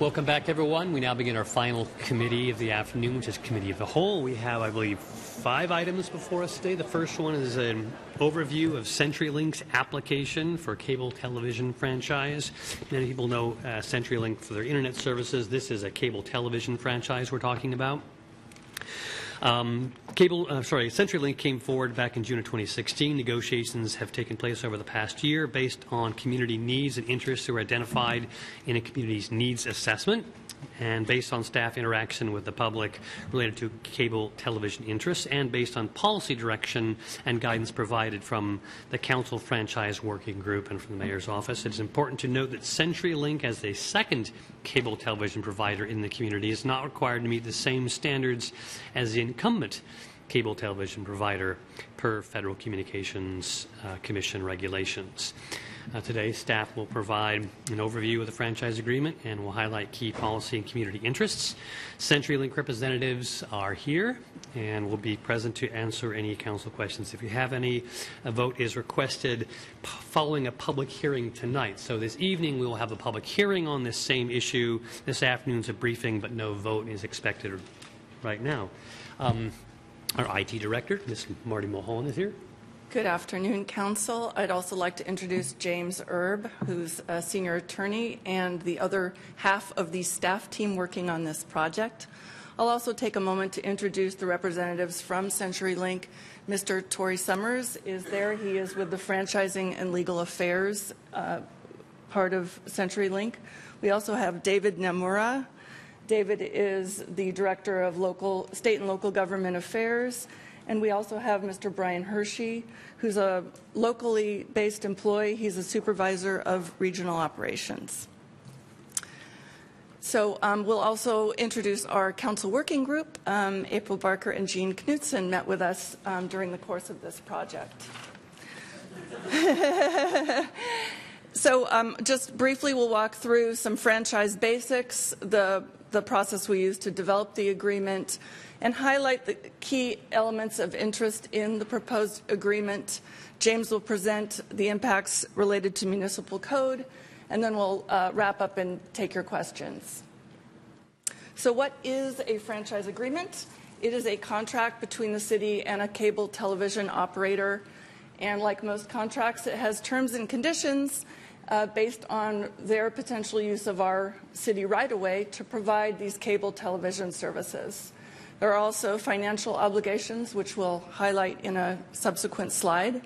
Welcome back, everyone. We now begin our final committee of the afternoon, which is Committee of the Whole. We have, I believe, five items before us today. The first one is an overview of CenturyLink's application for cable television franchise. Many people know uh, CenturyLink for their internet services. This is a cable television franchise we're talking about. Um, cable, uh, sorry, CenturyLink came forward back in June of 2016. Negotiations have taken place over the past year based on community needs and interests that were identified in a community's needs assessment and based on staff interaction with the public related to cable television interests, and based on policy direction and guidance provided from the Council Franchise Working Group and from the Mayor's Office. It is important to note that CenturyLink, as a second cable television provider in the community, is not required to meet the same standards as the incumbent cable television provider per Federal Communications uh, Commission regulations. Uh, today, staff will provide an overview of the franchise agreement and will highlight key policy and community interests. CenturyLink representatives are here and will be present to answer any council questions. If you have any, a vote is requested following a public hearing tonight. So this evening, we will have a public hearing on this same issue. This afternoon's a briefing, but no vote is expected right now. Um, our IT director, Ms. Marty Mulholland, is here. Good afternoon, Council. I'd also like to introduce James Erb, who's a senior attorney and the other half of the staff team working on this project. I'll also take a moment to introduce the representatives from CenturyLink. Mr. Tori Summers is there. He is with the Franchising and Legal Affairs uh, part of CenturyLink. We also have David Namura. David is the Director of local, State and Local Government Affairs and we also have Mr. Brian Hershey, who's a locally based employee. He's a supervisor of regional operations. So um, we'll also introduce our council working group. Um, April Barker and Gene Knutson met with us um, during the course of this project. so um, just briefly, we'll walk through some franchise basics, the, the process we used to develop the agreement, and highlight the key elements of interest in the proposed agreement. James will present the impacts related to municipal code, and then we'll uh, wrap up and take your questions. So what is a franchise agreement? It is a contract between the city and a cable television operator. And like most contracts, it has terms and conditions uh, based on their potential use of our city right of way to provide these cable television services. There are also financial obligations, which we'll highlight in a subsequent slide.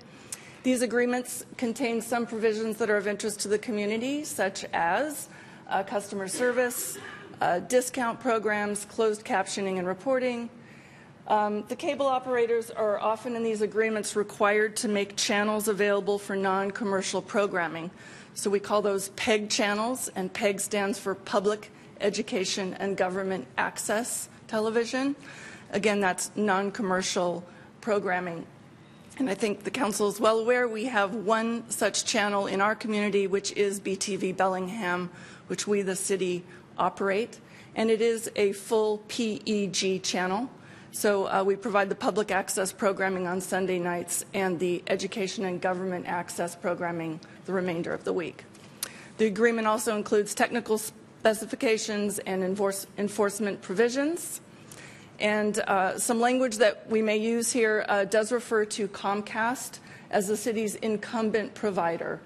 These agreements contain some provisions that are of interest to the community, such as uh, customer service, uh, discount programs, closed captioning and reporting. Um, the cable operators are often in these agreements required to make channels available for non commercial programming. So we call those PEG channels, and PEG stands for Public Education and Government Access television. Again, that's non-commercial programming. And I think the council is well aware we have one such channel in our community, which is BTV Bellingham, which we, the city, operate. And it is a full PEG channel. So uh, we provide the public access programming on Sunday nights and the education and government access programming the remainder of the week. The agreement also includes technical specifications and enforce, enforcement provisions. And uh, some language that we may use here uh, does refer to Comcast as the city's incumbent provider.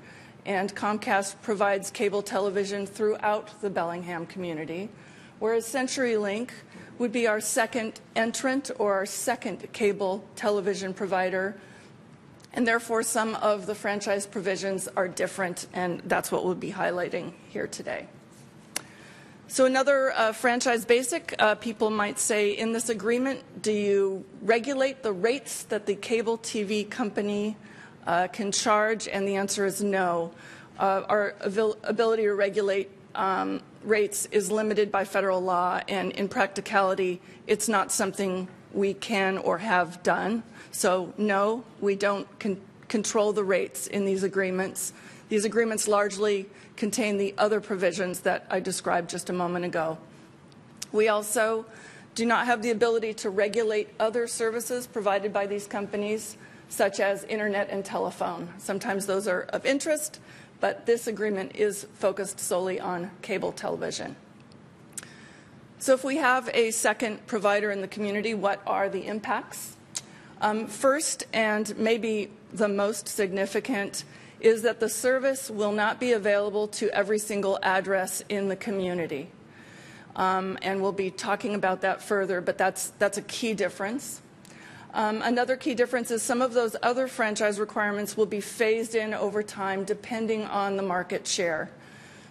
And Comcast provides cable television throughout the Bellingham community, whereas CenturyLink would be our second entrant or our second cable television provider. And therefore, some of the franchise provisions are different, and that's what we'll be highlighting here today. So another uh, franchise basic, uh, people might say, in this agreement, do you regulate the rates that the cable TV company uh, can charge? And the answer is no. Uh, our ability to regulate um, rates is limited by federal law, and in practicality, it's not something we can or have done. So no, we don't con control the rates in these agreements. These agreements largely contain the other provisions that I described just a moment ago. We also do not have the ability to regulate other services provided by these companies, such as internet and telephone. Sometimes those are of interest, but this agreement is focused solely on cable television. So if we have a second provider in the community, what are the impacts? Um, first, and maybe the most significant, is that the service will not be available to every single address in the community. Um, and we'll be talking about that further, but that's, that's a key difference. Um, another key difference is some of those other franchise requirements will be phased in over time depending on the market share.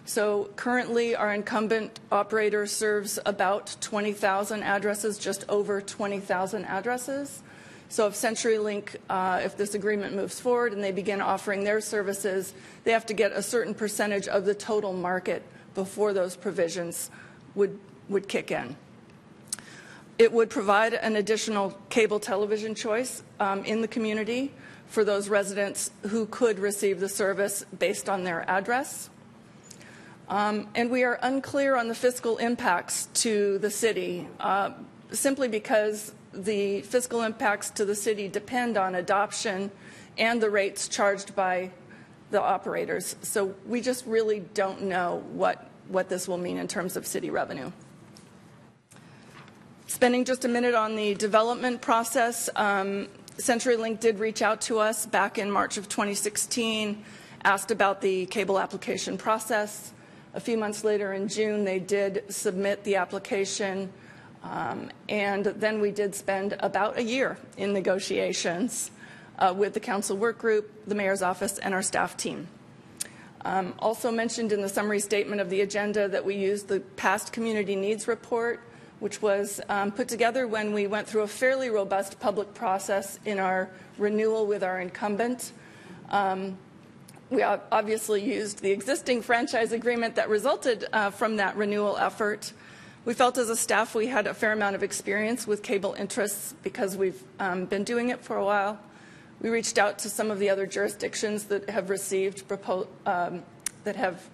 So currently, our incumbent operator serves about 20,000 addresses, just over 20,000 addresses. So if CenturyLink, uh, if this agreement moves forward and they begin offering their services, they have to get a certain percentage of the total market before those provisions would, would kick in. It would provide an additional cable television choice um, in the community for those residents who could receive the service based on their address. Um, and we are unclear on the fiscal impacts to the city uh, simply because the fiscal impacts to the city depend on adoption and the rates charged by the operators. So we just really don't know what, what this will mean in terms of city revenue. Spending just a minute on the development process, um, CenturyLink did reach out to us back in March of 2016, asked about the cable application process. A few months later in June, they did submit the application um, and then we did spend about a year in negotiations uh, with the council work group, the mayor's office, and our staff team. Um, also mentioned in the summary statement of the agenda that we used the past community needs report, which was um, put together when we went through a fairly robust public process in our renewal with our incumbent. Um, we obviously used the existing franchise agreement that resulted uh, from that renewal effort. We felt as a staff we had a fair amount of experience with cable interests because we've um, been doing it for a while. We reached out to some of the other jurisdictions that have received um, that have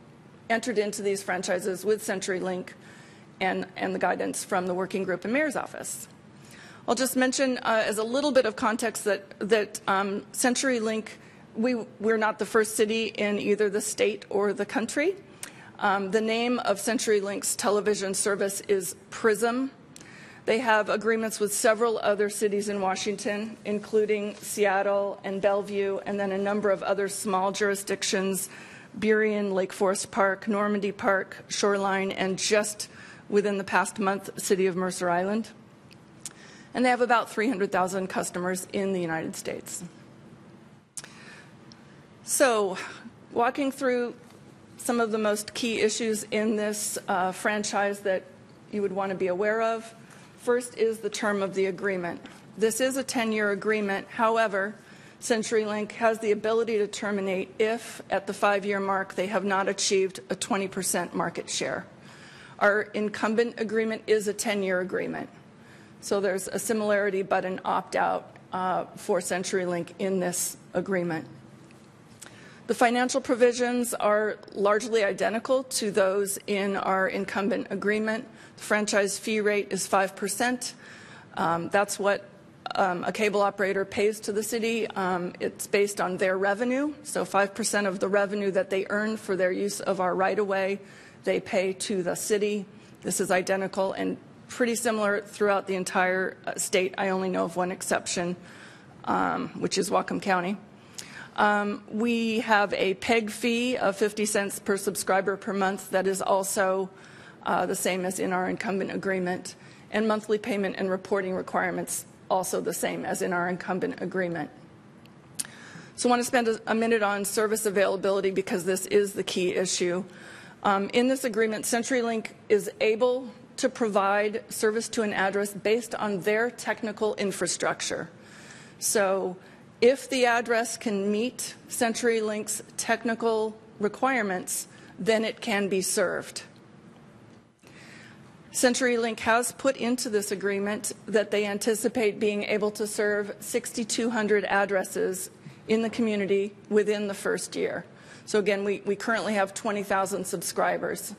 entered into these franchises with CenturyLink and, and the guidance from the working group and mayor's office. I'll just mention uh, as a little bit of context that, that um, CenturyLink, we, we're not the first city in either the state or the country. Um, the name of CenturyLink's television service is Prism. They have agreements with several other cities in Washington, including Seattle and Bellevue, and then a number of other small jurisdictions Burien, Lake Forest Park, Normandy Park, Shoreline, and just within the past month, City of Mercer Island. And they have about 300,000 customers in the United States. So, walking through some of the most key issues in this uh, franchise that you would want to be aware of. First is the term of the agreement. This is a 10 year agreement. However, CenturyLink has the ability to terminate if, at the five year mark, they have not achieved a 20% market share. Our incumbent agreement is a 10 year agreement. So there's a similarity but an opt out uh, for CenturyLink in this agreement. The financial provisions are largely identical to those in our incumbent agreement. The franchise fee rate is 5%. Um, that's what um, a cable operator pays to the city. Um, it's based on their revenue. So 5% of the revenue that they earn for their use of our right of way, they pay to the city. This is identical and pretty similar throughout the entire uh, state. I only know of one exception, um, which is Whatcom County. Um, we have a PEG fee of 50 cents per subscriber per month that is also uh, the same as in our incumbent agreement, and monthly payment and reporting requirements also the same as in our incumbent agreement. So I want to spend a, minute on service availability because this is the key issue. Um, in this agreement, CenturyLink is able to provide service to an address based on their technical infrastructure. So if the address can meet CenturyLink's technical requirements, then it can be served. CenturyLink has put into this agreement that they anticipate being able to serve 6,200 addresses in the community within the first year. So, again, we, we currently have 20,000 subscribers.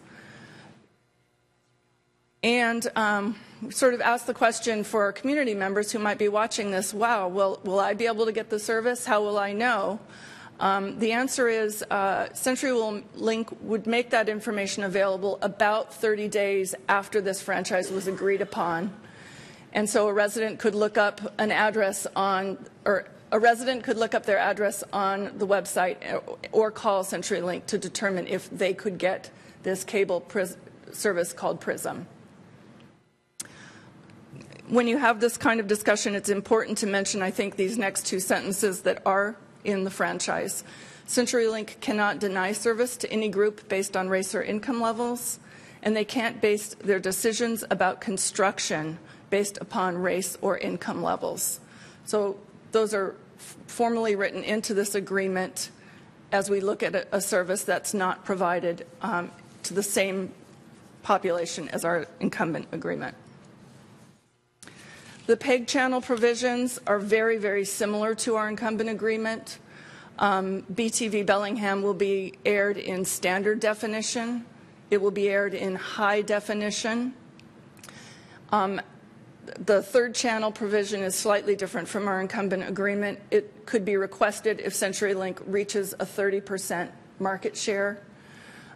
And um, sort of ask the question for community members who might be watching this wow, will, will I be able to get the service? How will I know? Um, the answer is uh, CenturyLink would make that information available about 30 days after this franchise was agreed upon. And so a resident could look up an address on, or a resident could look up their address on the website or call CenturyLink to determine if they could get this cable service called Prism. When you have this kind of discussion, it's important to mention, I think, these next two sentences that are in the franchise. CenturyLink cannot deny service to any group based on race or income levels, and they can't base their decisions about construction based upon race or income levels. So those are formally written into this agreement as we look at a, service that's not provided um, to the same population as our incumbent agreement. The PEG channel provisions are very, very similar to our incumbent agreement. Um, BTV Bellingham will be aired in standard definition. It will be aired in high definition. Um, the third channel provision is slightly different from our incumbent agreement. It could be requested if CenturyLink reaches a 30% market share.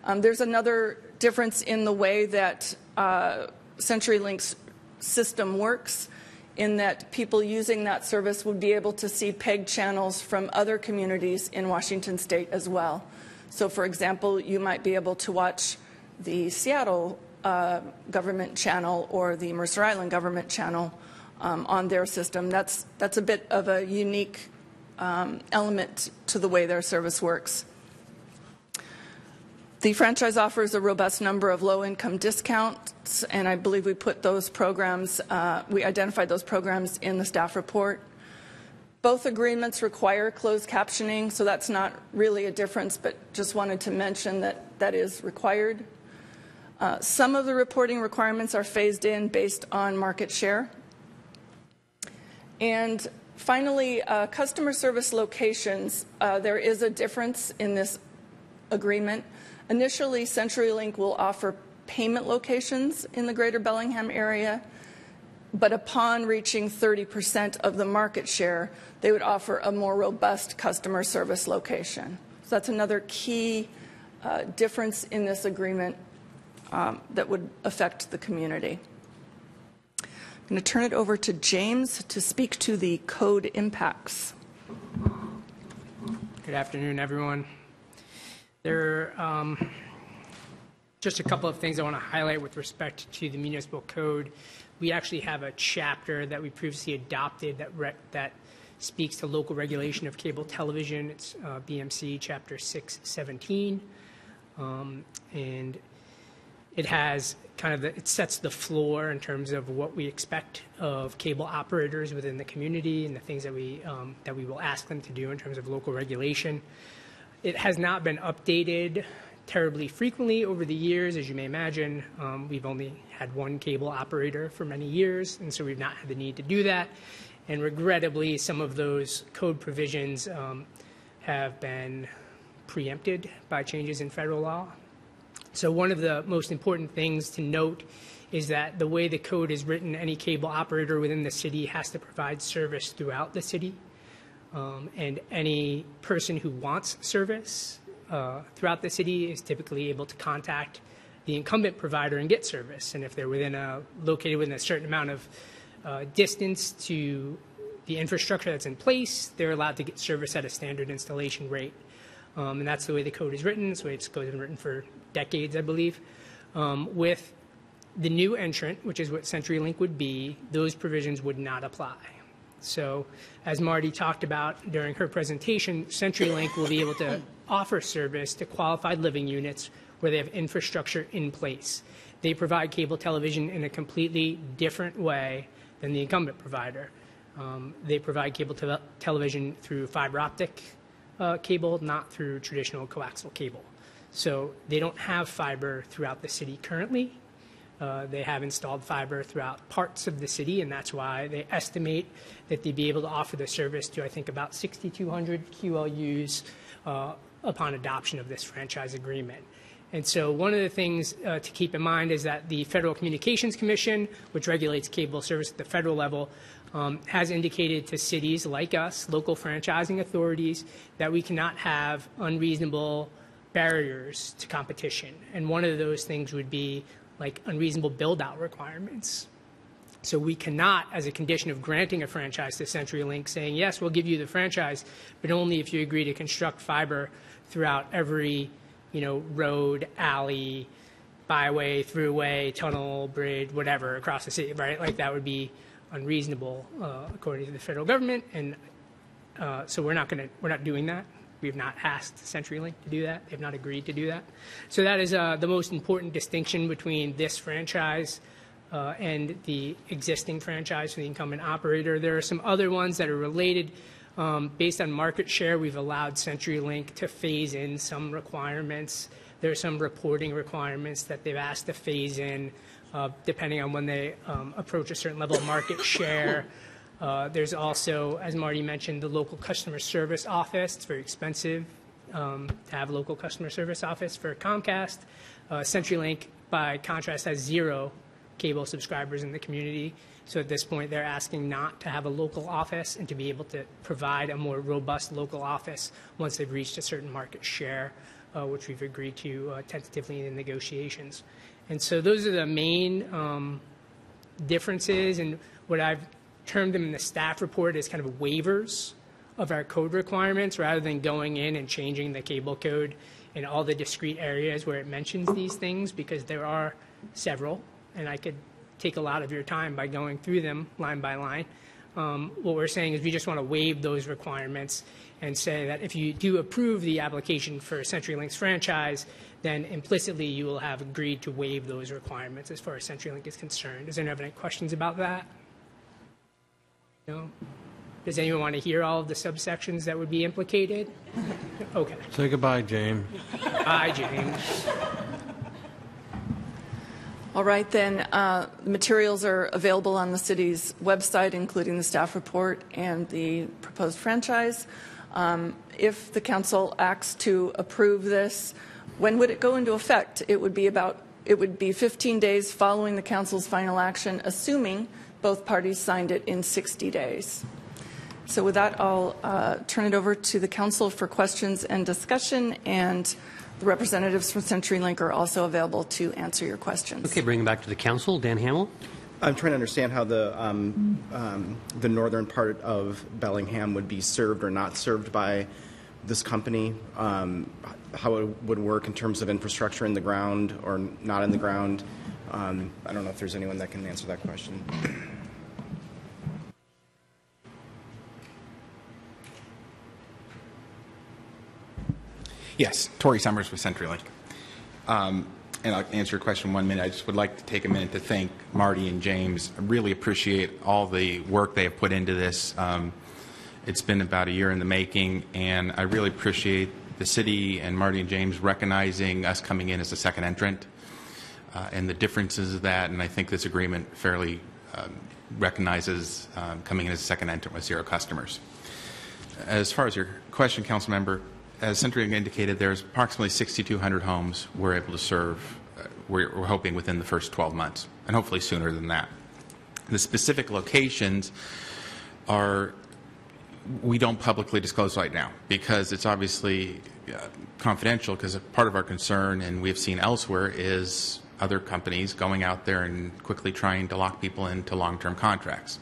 Um, there's another difference in the way that uh, CenturyLink's system works in that people using that service would be able to see PEG channels from other communities in Washington state as well. So, for example, you might be able to watch the Seattle uh, government channel or the Mercer Island government channel um, on their system. That's, that's a bit of a unique um, element to the way their service works. The franchise offers a robust number of low income discounts, and I believe we put those programs, uh, we identified those programs in the staff report. Both agreements require closed captioning, so that's not really a difference, but just wanted to mention that that is required. Uh, some of the reporting requirements are phased in based on market share. And finally, uh, customer service locations. Uh, there is a difference in this agreement. Initially, CenturyLink will offer payment locations in the greater Bellingham area, but upon reaching 30% of the market share, they would offer a more robust customer service location. So that's another key uh, difference in this agreement um, that would affect the community. I'm going to turn it over to James to speak to the code impacts. Good afternoon, everyone. There are um, just a couple of things I want to highlight with respect to the municipal code. We actually have a chapter that we previously adopted that that speaks to local regulation of cable television. It's uh, BMC Chapter 617, um, and it has kind of the, it sets the floor in terms of what we expect of cable operators within the community and the things that we um, that we will ask them to do in terms of local regulation. It has not been updated terribly frequently over the years, as you may imagine. Um, we've only had one cable operator for many years, and so we've not had the need to do that. And regrettably, some of those code provisions um, have been preempted by changes in federal law. So, one of the most important things to note is that the way the code is written, any cable operator within the city has to provide service throughout the city. Um, and any person who wants service uh, throughout the city is typically able to contact the incumbent provider and get service. And if they're within a located within a certain amount of uh, distance to the infrastructure that's in place, they're allowed to get service at a standard installation rate. Um, and that's the way the code is written. Way it's been written for decades, I believe. Um, with the new entrant, which is what CenturyLink would be, those provisions would not apply. So, as Marty talked about during her presentation, CenturyLink will be able to offer service to qualified living units where they have infrastructure in place. They provide cable television in a completely different way than the incumbent provider. Um, they provide cable te- television through fiber optic uh, cable, not through traditional coaxial cable. So they don't have fiber throughout the city currently. Uh, they have installed fiber throughout parts of the city, and that's why they estimate that they'd be able to offer the service to, I think, about 6,200 QLUs uh, upon adoption of this franchise agreement. And so, one of the things uh, to keep in mind is that the Federal Communications Commission, which regulates cable service at the federal level, um, has indicated to cities like us, local franchising authorities, that we cannot have unreasonable barriers to competition. And one of those things would be like unreasonable build out requirements. So we cannot, as a condition of granting a franchise to CenturyLink, saying, yes, we'll give you the franchise, but only if you agree to construct fiber throughout every, you know, road, alley, byway, throughway, tunnel, bridge, whatever across the city, right? Like that would be unreasonable uh, according to the federal government, and uh, so we're not going to, we're not doing that. We have not asked CenturyLink to do that. They have not agreed to do that. So that is uh, the most important distinction between this franchise uh, and the existing franchise for the incumbent operator. There are some other ones that are related. Um, based on market share, we've allowed CenturyLink to phase in some requirements. There are some reporting requirements that they've asked to phase in, uh, depending on when they um, approach a certain level of market share. Uh, there's also, as Marty mentioned, the local customer service office. It's very expensive um, to have a local customer service office for Comcast. Uh, CenturyLink, by contrast, has zero cable subscribers in the community. So at this point, they're asking not to have a local office and to be able to provide a more robust local office once they've reached a certain market share, uh, which we've agreed to uh, tentatively in the negotiations. And so those are the main um, differences, and what I've termed them in the staff report as kind of waivers of our code requirements rather than going in and changing the cable code in all the discrete areas where it mentions these things because there are several and I could take a lot of your time by going through them line by line. Um, what we're saying is we just want to waive those requirements and say that if you do approve the application for CenturyLink's franchise, then implicitly you will have agreed to waive those requirements as far as CenturyLink is concerned. Is there any questions about that? No? Does anyone want to hear all of the subsections that would be implicated? Okay. Say goodbye, James. Bye, James. All right, then, uh, the materials are available on the city's website, including the staff report and the proposed franchise. Um, If the council acts to approve this, when would it go into effect? It would be about, it would be 15 days following the council's final action, assuming both parties signed it in 60 days. So with that, I'll uh, turn it over to the council for questions and discussion, and the representatives from CenturyLink are also available to answer your questions. Okay, bring it back to the council. Dan Hammill? I'm trying to understand how the, um, um, the northern part of Bellingham would be served or not served by this company, um, how it would work in terms of infrastructure in the ground or not in the ground. Um, I don't know if there's anyone that can answer that question. Yes, Tori Summers with CenturyLink. Um, and I'll answer your question in one minute. I just would like to take a minute to thank Marty and James. I really appreciate all the work they have put into this. Um, it's been about a year in the making, and I really appreciate the city and Marty and James recognizing us coming in as a second entrant uh, and the differences of that. And I think this agreement fairly um, recognizes um, coming in as a second entrant with zero customers. As far as your question, council member, as CenturyLink indicated, there's approximately 6,200 homes we're able to serve. Uh, we're, we're hoping within the first 12 months, and hopefully sooner than that. The specific locations are we don't publicly disclose right now because it's obviously uh, confidential. Because part of our concern, and we've seen elsewhere, is other companies going out there and quickly trying to lock people into long-term contracts.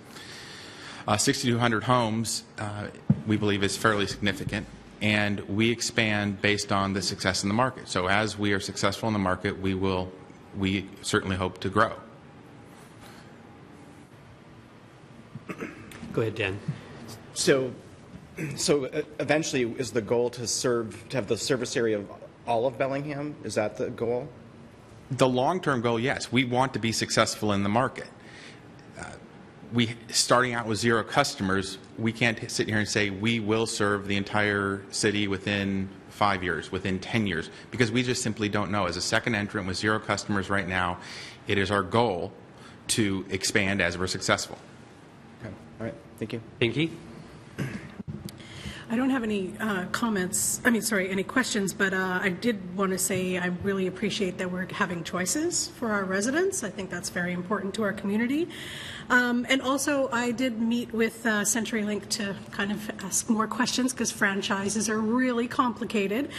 Uh, 6,200 homes, uh, we believe, is fairly significant and we expand based on the success in the market. So as we are successful in the market, we will, we certainly hope to grow. Go ahead, Dan. So, so uh, eventually, is the goal to serve, to have the service area of all of Bellingham? Is that the goal? The long-term goal, yes, we want to be successful in the market. Uh, we starting out with zero customers, we can't sit here and say we will serve the entire city within five years, within 10 years, because we just simply don't know. As a second entrant with zero customers right now, it is our goal to expand as we're successful. Okay, all right, thank you. Pinky? I don't have any uh, comments, I mean, sorry, any questions, but uh, I did want to say I really appreciate that we're having choices for our residents. I think that's very important to our community. Um, And also, I did meet with uh, CenturyLink to kind of ask more questions because franchises are really complicated.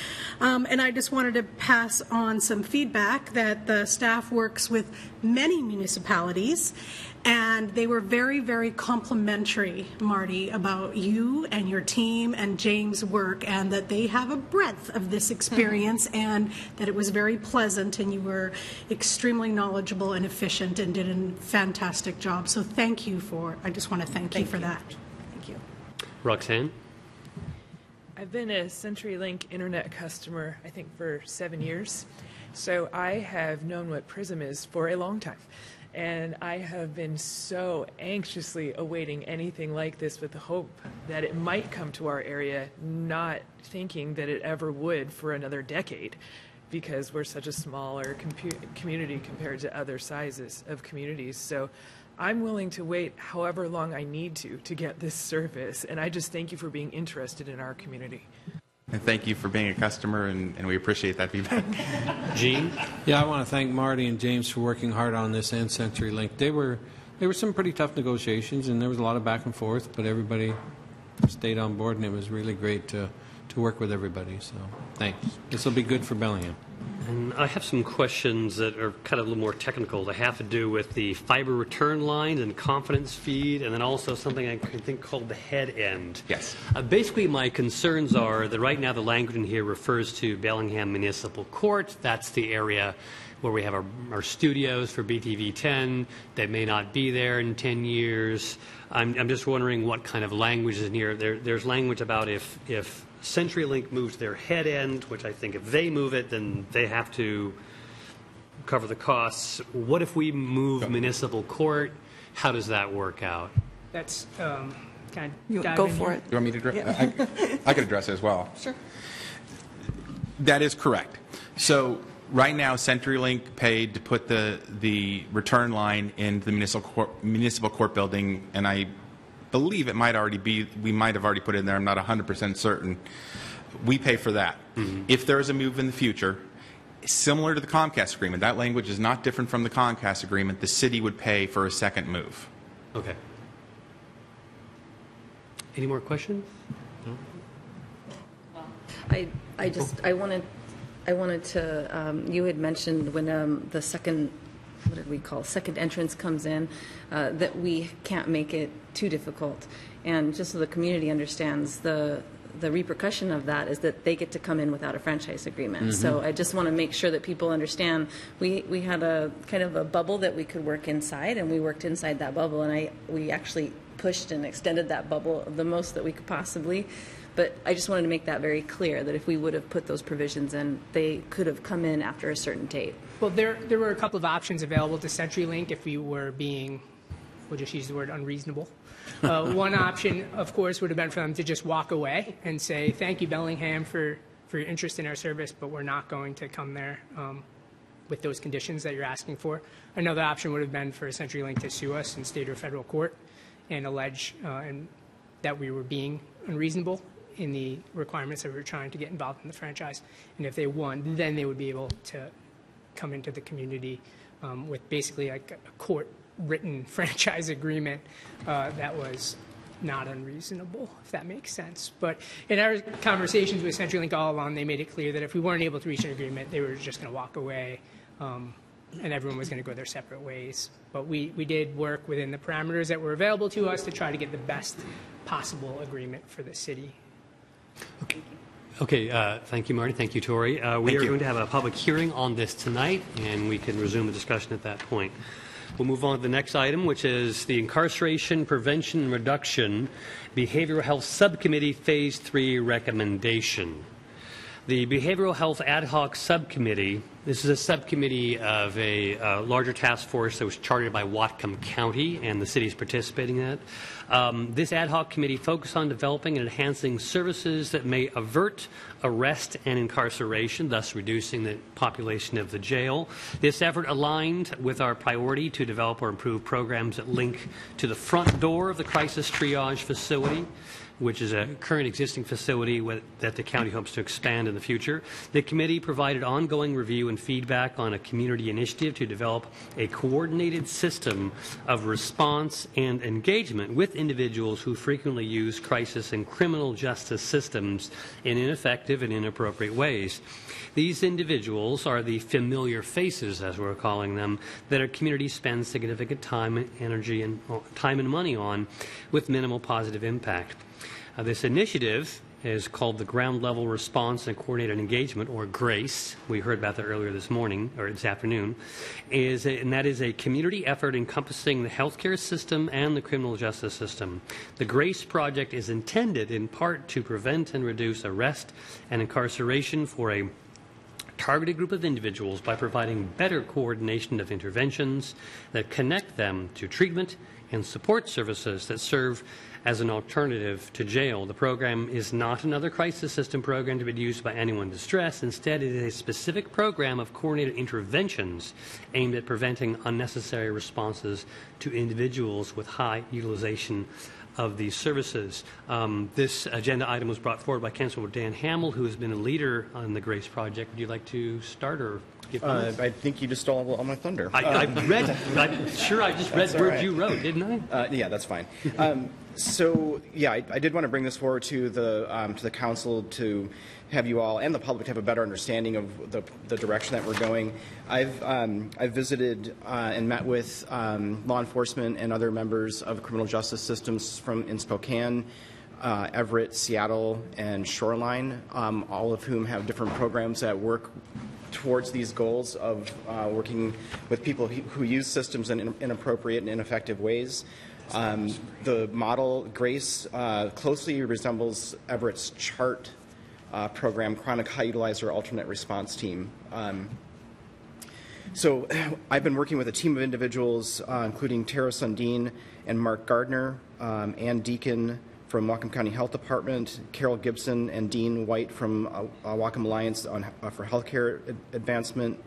Um, And I just wanted to pass on some feedback that the staff works with many municipalities, and they were very, very complimentary, Marty, about you and your team and James' work, and that they have a breadth of this hmm. experience, and that it was very pleasant, and you were extremely knowledgeable and efficient and did a fantastic job. So thank you for, I just want to thank you for that. Thank you. Roxanne? I've been a CenturyLink internet customer, I think, for seven years. So I have known what Prism is for a long time. And I have been so anxiously awaiting anything like this with the hope that it might come to our area, not thinking that it ever would for another decade because we're such a smaller compu- community compared to other sizes of communities. So I'm willing to wait however long I need to to get this service. And I just thank you for being interested in our community. And thank you for being a customer, and, and we appreciate that feedback. Gene? Yeah, I want to thank Marty and James for working hard on this and CenturyLink. They were, there were some pretty tough negotiations, and there was a lot of back and forth, but everybody stayed on board, and it was really great to, to work with everybody. So, thanks. This will be good for Bellingham. And I have some questions that are kind of a little more technical that have to do with the fiber return lines and confidence feed, and then also something I think called the head end. Yes. Uh, basically, my concerns are that right now the language in here refers to Bellingham Municipal Court. That's the area where we have our, our studios for BTV 10. They may not be there in 10 years. I'm, I'm just wondering what kind of language is in here. There, there's language about if, if CenturyLink moves their head end, which I think if they move it, then they have to cover the costs. What if we move municipal court? How does that work out? That's, um, kind You- of dive Go in for here? it. You want me to address? I, I could address it as well. Sure. That is correct. So right now, CenturyLink paid to put the, the return line in the municipal court, municipal court building, and I believe it might already be, we might have already put it in there, I'm not 100% certain. We pay for that. If there is a move in the future, similar to the Comcast agreement, that language is not different from the Comcast agreement, the city would pay for a second move. Okay. Any more questions? I, I just, I wanted, I wanted to, um, you had mentioned when um, the second, what did we call, second entrance comes in, uh, that we can't make it too difficult. And just so the community understands, the, the repercussion of that is that they get to come in without a franchise agreement. Mm-hmm. So I just want to make sure that people understand, we, we had a kind of a bubble that we could work inside, and we worked inside that bubble, and I, we actually pushed and extended that bubble the most that we could possibly. But I just wanted to make that very clear, that if we would have put those provisions in, they could have come in after a certain date. Well, there, there were a couple of options available to CenturyLink if we were being, we'll just use the word unreasonable. Uh, one option, of course, would have been for them to just walk away and say, thank you, Bellingham, for, for your interest in our service, but we're not going to come there um, with those conditions that you're asking for. Another option would have been for CenturyLink to sue us in state or federal court and allege uh, and that we were being unreasonable in the requirements that we were trying to get involved in the franchise. And if they won, then they would be able to come into the community um, with basically like a court-written franchise agreement uh, that was not unreasonable, if that makes sense. But in our conversations with CenturyLink all along, they made it clear that if we weren't able to reach an agreement, they were just going to walk away, um, and everyone was going to go their separate ways. But we, we did work within the parameters that were available to us to try to get the best possible agreement for the city Okay, uh, thank you, Marty. Thank you, Tori. Uh, we Thank are you. going to have a public hearing on this tonight, and we can resume the discussion at that point. We'll move on to the next item, which is the Incarceration Prevention and Reduction Behavioral Health Subcommittee Phase 3 recommendation. The Behavioral Health Ad Hoc Subcommittee, this is a subcommittee of a uh, larger task force that was chartered by Whatcom County, and the city is participating in it. Um, this ad hoc committee focused on developing and enhancing services that may avert arrest and incarceration, thus reducing the population of the jail. This effort aligned with our priority to develop or improve programs that link to the front door of the crisis triage facility which is a current existing facility with- that the county hopes to expand in the future. The committee provided ongoing review and feedback on a community initiative to develop a coordinated system of response and engagement with individuals who frequently use crisis and criminal justice systems in ineffective and inappropriate ways. These individuals are the familiar faces, as we're calling them, that our community spends significant time, energy, and time and money on with minimal positive impact. Uh, this initiative is called the Ground Level Response and Coordinated Engagement, or GRACE. We heard about that earlier this morning, or this afternoon. Is a, and that is a community effort encompassing the healthcare system and the criminal justice system. The GRACE project is intended in part to prevent and reduce arrest and incarceration for a targeted group of individuals by providing better coordination of interventions that connect them to treatment and support services that serve as an alternative to jail. The program is not another crisis system program to be used by anyone in distress. Instead, it is a specific program of coordinated interventions aimed at preventing unnecessary responses to individuals with high utilization of these services. Um, this agenda item was brought forward by Councilor Dan Hammill, who has been a leader on the GRACE project. Would you like to start or give Uh. I think you just stole all my thunder. I, I read, I'm sure I just read words right. you wrote, didn't I? Uh, yeah, that's fine. Um, so, yeah, I, I did want to bring this forward to the um, to the council to have you all and the public have a better understanding of the, the direction that we're going. I've um, I've visited uh, and met with um, law enforcement and other members of criminal justice systems from in Spokane. Uh, Everett, Seattle, and Shoreline, um, all of whom have different programs that work towards these goals of uh, working with people who use systems in inappropriate and ineffective ways. Um, the model, GRACE, uh, closely resembles Everett's CHART uh, program, Chronic High Utilizer Alternate Response Team. Um, so I've been working with a team of individuals, uh, including Tara Sundin and Mark Gardner, um, Ann Deacon from Whatcom County Health Department, Carol Gibson and Dean White from uh, uh, Whatcom Alliance on, uh, for Healthcare Ad- Advancement,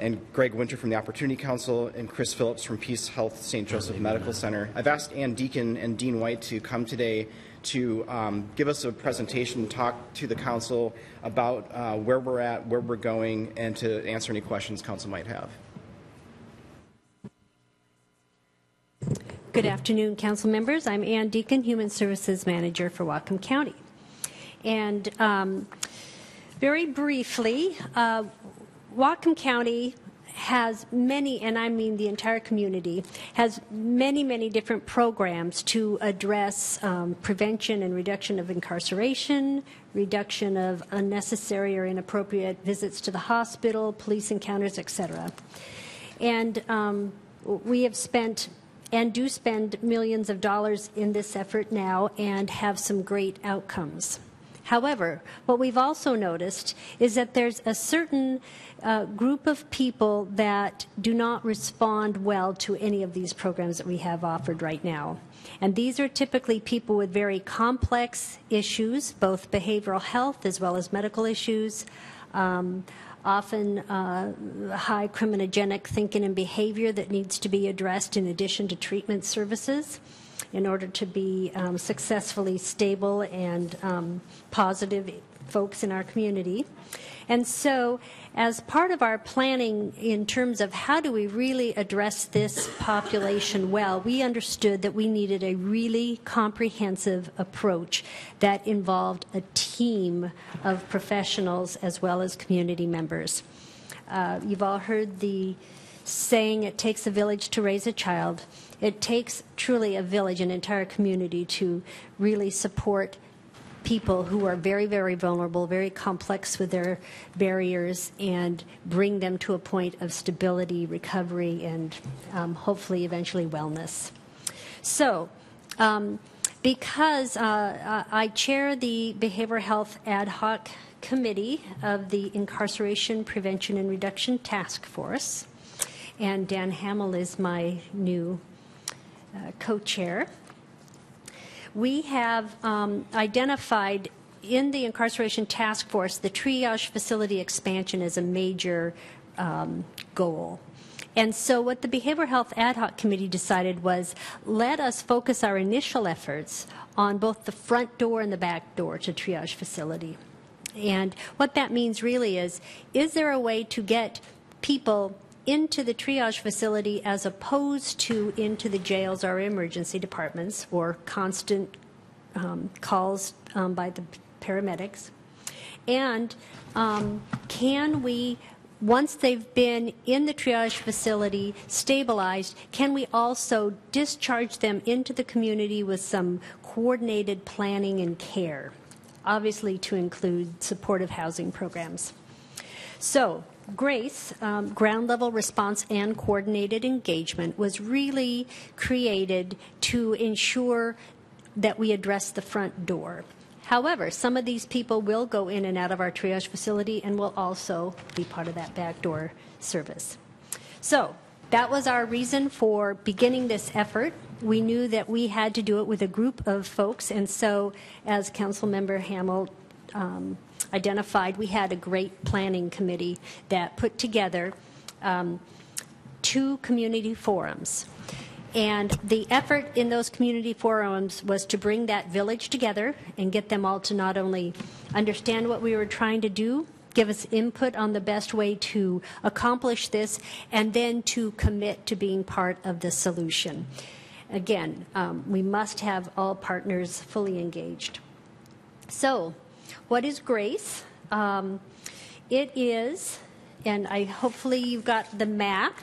and Greg Winter from the Opportunity Council, and Chris Phillips from PeaceHealth St. Joseph Medical Center. I've asked Ann Deacon and Dean White to come today to um, give us a presentation, talk to the council about uh, where we're at, where we're going, and to answer any questions council might have. Good afternoon, council members. I'm Ann Deacon, Human Services Manager for Whatcom County. And um, very briefly, uh, Whatcom County has many, and I mean the entire community, has many, many different programs to address um, prevention and reduction of incarceration, reduction of unnecessary or inappropriate visits to the hospital, police encounters, etc. And um, we have spent and do spend millions of dollars in this effort now and have some great outcomes. However, what we've also noticed is that there's a certain uh, group of people that do not respond well to any of these programs that we have offered right now. And these are typically people with very complex issues, both behavioral health as well as medical issues. Um, often uh, high criminogenic thinking and behavior that needs to be addressed in addition to treatment services in order to be um, successfully stable and um, positive folks in our community. And so, as part of our planning in terms of how do we really address this population well, we understood that we needed a really comprehensive approach that involved a team of professionals as well as community members. Uh, you've all heard the saying, it takes a village to raise a child. It takes truly a village, an entire community, to really support people who are very, very vulnerable, very complex with their barriers, and bring them to a point of stability, recovery, and um, hopefully eventually wellness. So, um, because uh, I chair the Behavioral Health Ad Hoc Committee of the Incarceration Prevention and Reduction Task Force, and Dan Hammill is my new uh, co chair. We have um, identified in the incarceration task force the triage facility expansion as a major um, goal. And so, what the Behavioral Health Ad Hoc Committee decided was let us focus our initial efforts on both the front door and the back door to triage facility. And what that means really is is there a way to get people into the triage facility as opposed to into the jails or emergency departments or constant um, calls um, by the paramedics? And um, can we, once they've been in the triage facility, stabilized, can we also discharge them into the community with some coordinated planning and care? Obviously, to include supportive housing programs. So, GRACE, um, ground level response and coordinated engagement, was really created to ensure that we address the front door. However, some of these people will go in and out of our triage facility and will also be part of that backdoor service. So, that was our reason for beginning this effort. We knew that we had to do it with a group of folks, and so, as Council Member Hammill um, identified, we had a great planning committee that put together um, two community forums. And the effort in those community forums was to bring that village together and get them all to not only understand what we were trying to do, give us input on the best way to accomplish this, and then to commit to being part of the solution. Again, um, we must have all partners fully engaged. So, what is grace? Um, it is, and I hopefully you've got the map.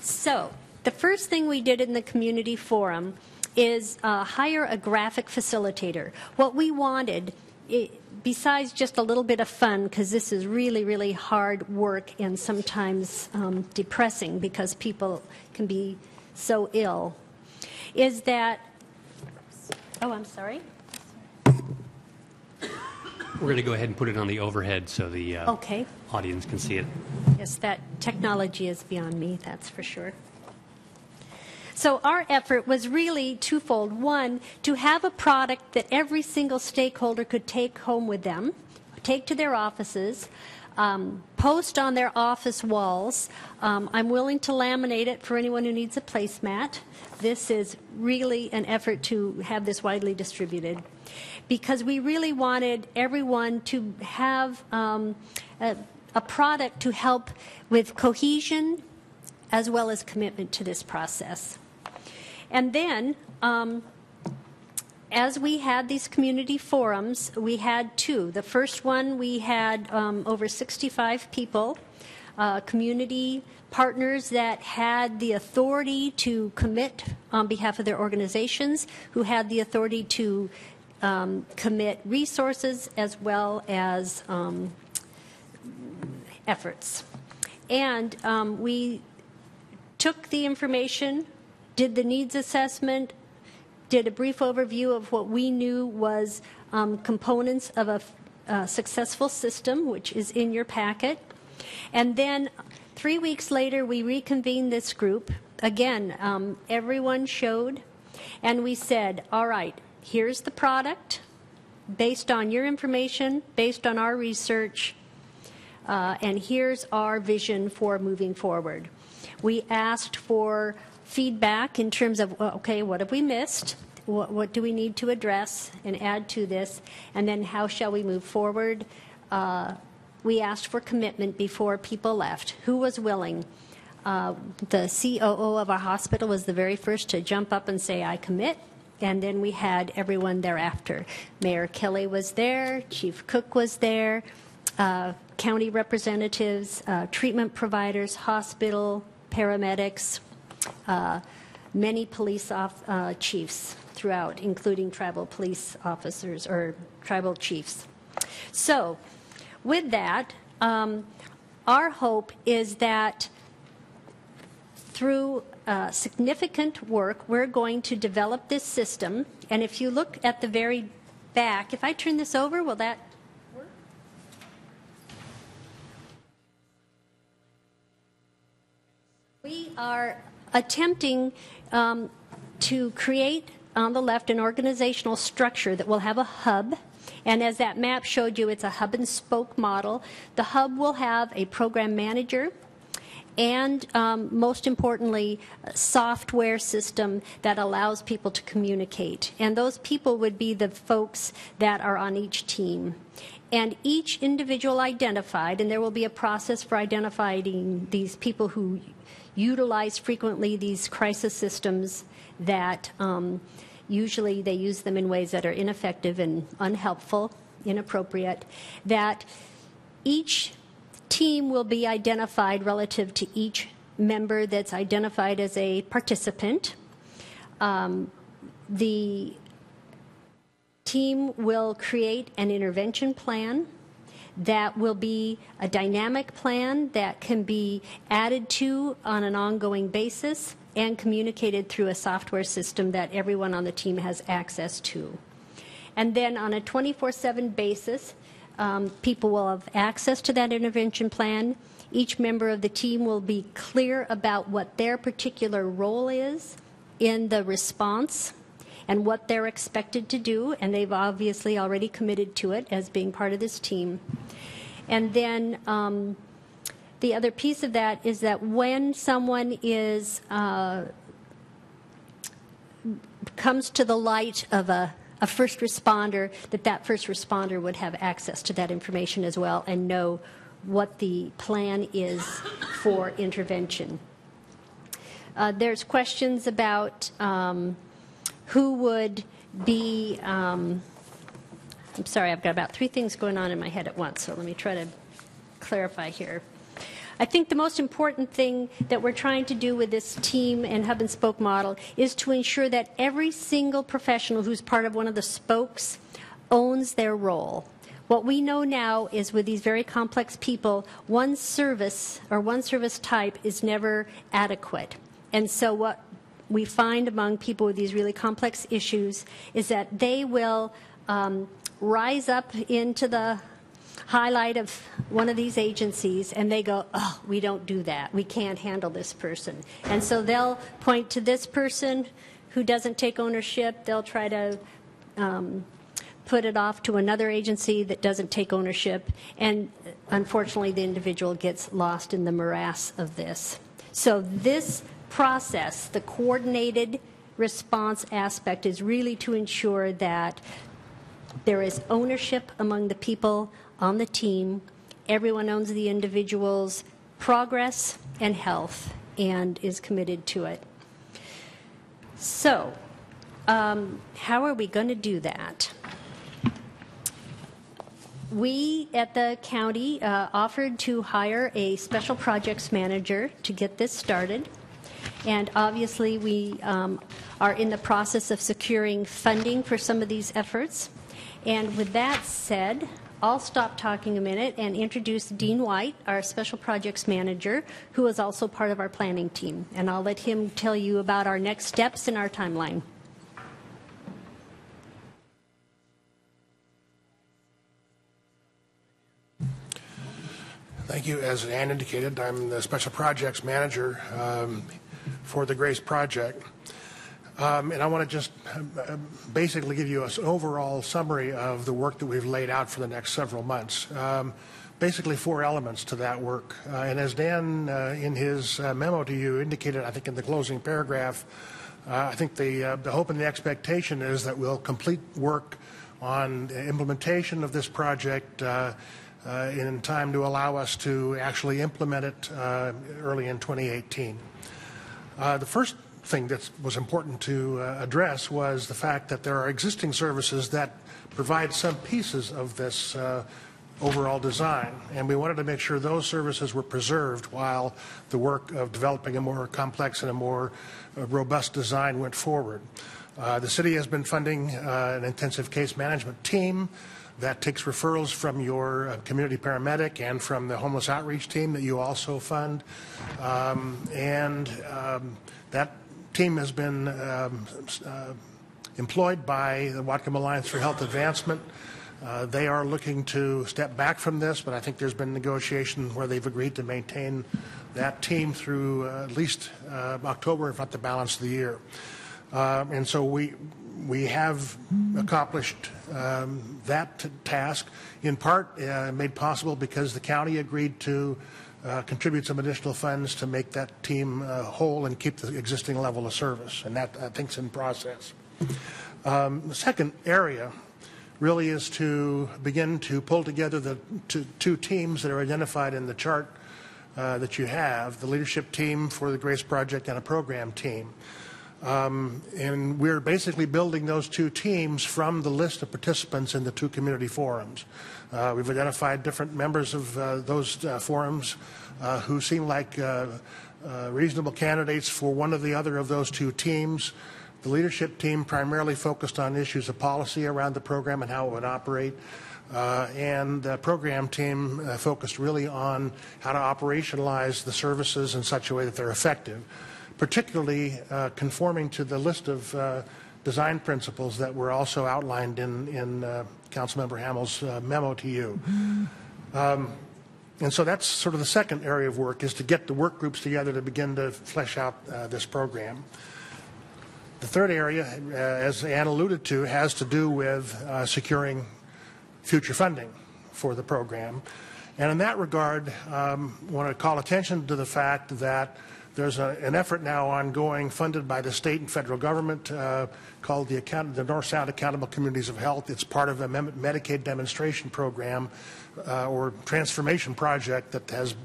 So, the first thing we did in the community forum is uh, hire a graphic facilitator. What we wanted, it, besides just a little bit of fun, because this is really, really hard work and sometimes um, depressing because people can be so ill, is that, oh, I'm sorry. We're going to go ahead and put it on the overhead so the uh, Okay. audience can see it. Yes, that technology is beyond me, that's for sure. So our effort was really twofold. One, to have a product that every single stakeholder could take home with them, take to their offices, um, post on their office walls. Um, I'm willing to laminate it for anyone who needs a placemat. This is really an effort to have this widely distributed because we really wanted everyone to have um, a, a product to help with cohesion as well as commitment to this process. And then, um, as we had these community forums, we had two. The first one, we had um, over 65 people, uh, community partners that had the authority to commit on behalf of their organizations, who had the authority to um, commit resources as well as um, efforts. And um, we took the information, did the needs assessment, did a brief overview of what we knew was um, components of a, a successful system, which is in your packet. And then three weeks later, we reconvened this group. Again, um, everyone showed, and we said, all right, here's the product based on your information, based on our research, uh, and here's our vision for moving forward. We asked for feedback in terms of, okay, what have we missed? What, what, do we need to address and add to this? And then how shall we move forward? Uh, we asked for commitment before people left. Who was willing? Uh, the COO of our hospital was the very first to jump up and say, I commit. And then we had everyone thereafter. Mayor Kelly was there, Chief Cook was there, uh, county representatives, uh, treatment providers, hospital, paramedics, uh, many police uh, chiefs throughout, including tribal police officers or tribal chiefs. So, with that, um, our hope is that through uh, significant work, we're going to develop this system. And if you look at the very back, if I turn this over, will that work? We are attempting um, to create on the left an organizational structure that will have a hub. And as that map showed you, it's a hub and spoke model. The hub will have a program manager and um, most importantly, software system that allows people to communicate. And those people would be the folks that are on each team. And each individual identified, and there will be a process for identifying these people who utilize frequently these crisis systems that um, usually they use them in ways that are ineffective and unhelpful, inappropriate, that each team will be identified relative to each member that's identified as a participant. Um, the team will create an intervention plan that will be a dynamic plan that can be added to on an ongoing basis and communicated through a software system that everyone on the team has access to. And then on a 24 7 basis, um, people will have access to that intervention plan. Each member of the team will be clear about what their particular role is in the response and what they're expected to do, and they've obviously already committed to it as being part of this team. And then um, the other piece of that is that when someone is uh, comes to the light of a, a first responder, that that first responder would have access to that information as well and know what the plan is for intervention. Uh, there's questions about um, who would be. Um, I'm sorry, I've got about three things going on in my head at once, so let me try to clarify here. I think the most important thing that we're trying to do with this team and hub and spoke model is to ensure that every single professional who's part of one of the spokes owns their role. What we know now is with these very complex people, one service or one service type is never adequate. And so what we find among people with these really complex issues is that they will um, rise up into the highlight of one of these agencies and they go, oh, we don't do that. We can't handle this person. And so they'll point to this person who doesn't take ownership. They'll try to um, put it off to another agency that doesn't take ownership. And unfortunately, the individual gets lost in the morass of this. So this process, the coordinated response aspect, is really to ensure that there is ownership among the people on the team. Everyone owns the individual's progress and health and is committed to it. So, um, how are we going to do that? We at the county uh, offered to hire a special projects manager to get this started. And obviously, we um, are in the process of securing funding for some of these efforts. And with that said, I'll stop talking a minute and introduce Dean White, our Special Projects Manager, who is also part of our planning team. And I'll let him tell you about our next steps in our timeline. Thank you. As Ann indicated, I'm the Special Projects Manager um, for the GRACE project. Um, and I want to just uh, basically give you an overall summary of the work that we've laid out for the next several months. Um, basically, four elements to that work. Uh, and as Dan, uh, in his uh, memo to you, indicated, I think in the closing paragraph, uh, I think the, uh, the hope and the expectation is that we'll complete work on implementation of this project in time to allow us to actually implement it early in 2018. the first thing that was important to uh, address was the fact that there are existing services that provide some pieces of this uh, overall design, and we wanted to make sure those services were preserved while the work of developing a more complex and a more uh, robust design went forward. Uh, the city has been funding uh, an intensive case management team that takes referrals from your uh, community paramedic and from the homeless outreach team that you also fund. Um, and um, that team has been um, uh, employed by the Whatcom Alliance for Health Advancement. Uh, they are looking to step back from this, but I think there's been negotiation where they've agreed to maintain that team through uh, at least uh, October, if not the balance of the year. Uh, and so we we have accomplished um, that task in part uh, made possible because the county agreed to uh, contribute some additional funds to make that team uh, whole and keep the existing level of service, and that, I think, is in process. Um, The second area really is to begin to pull together the two, two teams that are identified in the chart uh, that you have, the leadership team for the Grace Project and a program team. Um, and we're basically building those two teams from the list of participants in the two community forums. Uh, we've identified different members of uh, those uh, forums uh, who seem like uh, uh, reasonable candidates for one or the other of those two teams. The leadership team primarily focused on issues of policy around the program and how it would operate. Uh, and the program team uh, focused really on how to operationalize the services in such a way that they're effective, particularly uh, conforming to the list of uh, design principles that were also outlined in, in uh, Councilmember Hammill's uh, memo to you. Um, and so that's sort of the second area of work is to get the work groups together to begin to flesh out uh, this program. The third area, uh, as Ann alluded to, has to do with uh, securing future funding for the program. And in that regard, um, I want to call attention to the fact that there's a, an effort now ongoing funded by the state and federal government uh, called the, account, the North Sound Accountable Communities of Health. It's part of a Medicaid demonstration program uh, or transformation project that has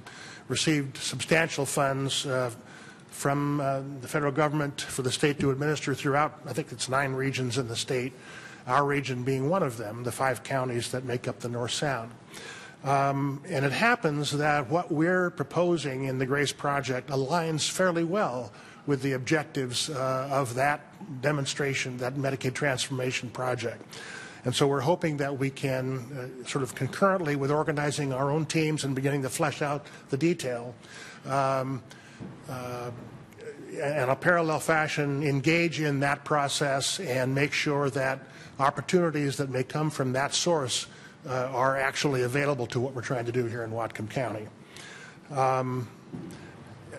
received substantial funds uh, from uh, the federal government for the state to administer throughout, I think it's nine regions in the state, our region being one of them, the five counties that make up the North Sound. Um, and it happens that what we're proposing in the GRACE project aligns fairly well with the objectives uh, of that demonstration, that Medicaid transformation project. And so we're hoping that we can uh, sort of concurrently with organizing our own teams and beginning to flesh out the detail, um, uh, in a parallel fashion, engage in that process and make sure that opportunities that may come from that source uh, are actually available to what we're trying to do here in Whatcom County. Um,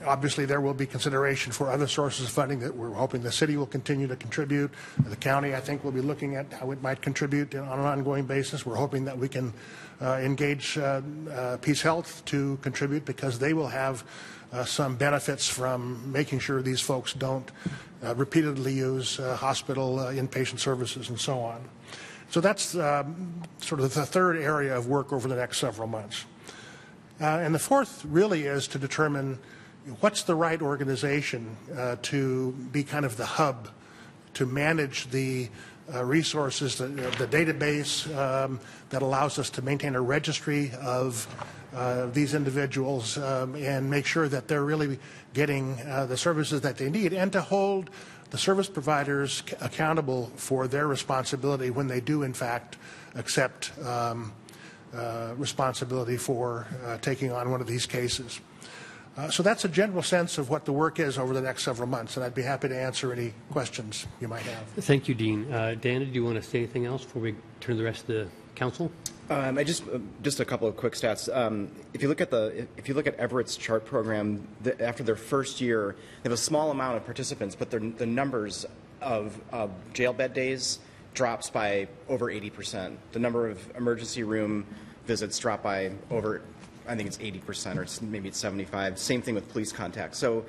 Obviously, there will be consideration for other sources of funding that we're hoping the city will continue to contribute. The county, I think, will be looking at how it might contribute on an ongoing basis. We're hoping that we can uh, engage uh, uh, PeaceHealth to contribute because they will have uh, some benefits from making sure these folks don't uh, repeatedly use uh, hospital inpatient services and so on. So that's um, sort of the third area of work over the next several months. Uh, and the fourth really is to determine what's the right organization uh, to be kind of the hub to manage the uh, resources, the, the database um, that allows us to maintain a registry of uh, these individuals um, and make sure that they're really getting uh, the services that they need and to hold the service providers accountable for their responsibility when they do, in fact, accept um, uh, responsibility for uh, taking on one of these cases. Uh, So that's a general sense of what the work is over the next several months, and I'd be happy to answer any questions you might have. Thank you, Dean. Uh, Dana, do you want to say anything else before we turn to the rest of the council? Um, I just uh, just a couple of quick stats. Um, if you look at the if you look at Everett's CHART program, the, after their first year, they have a small amount of participants, but the numbers of jail bed days drops by over 80 percent. The number of emergency room visits drop by over, I think it's 80 percent, or it's, maybe it's 75. Same thing with police contact. So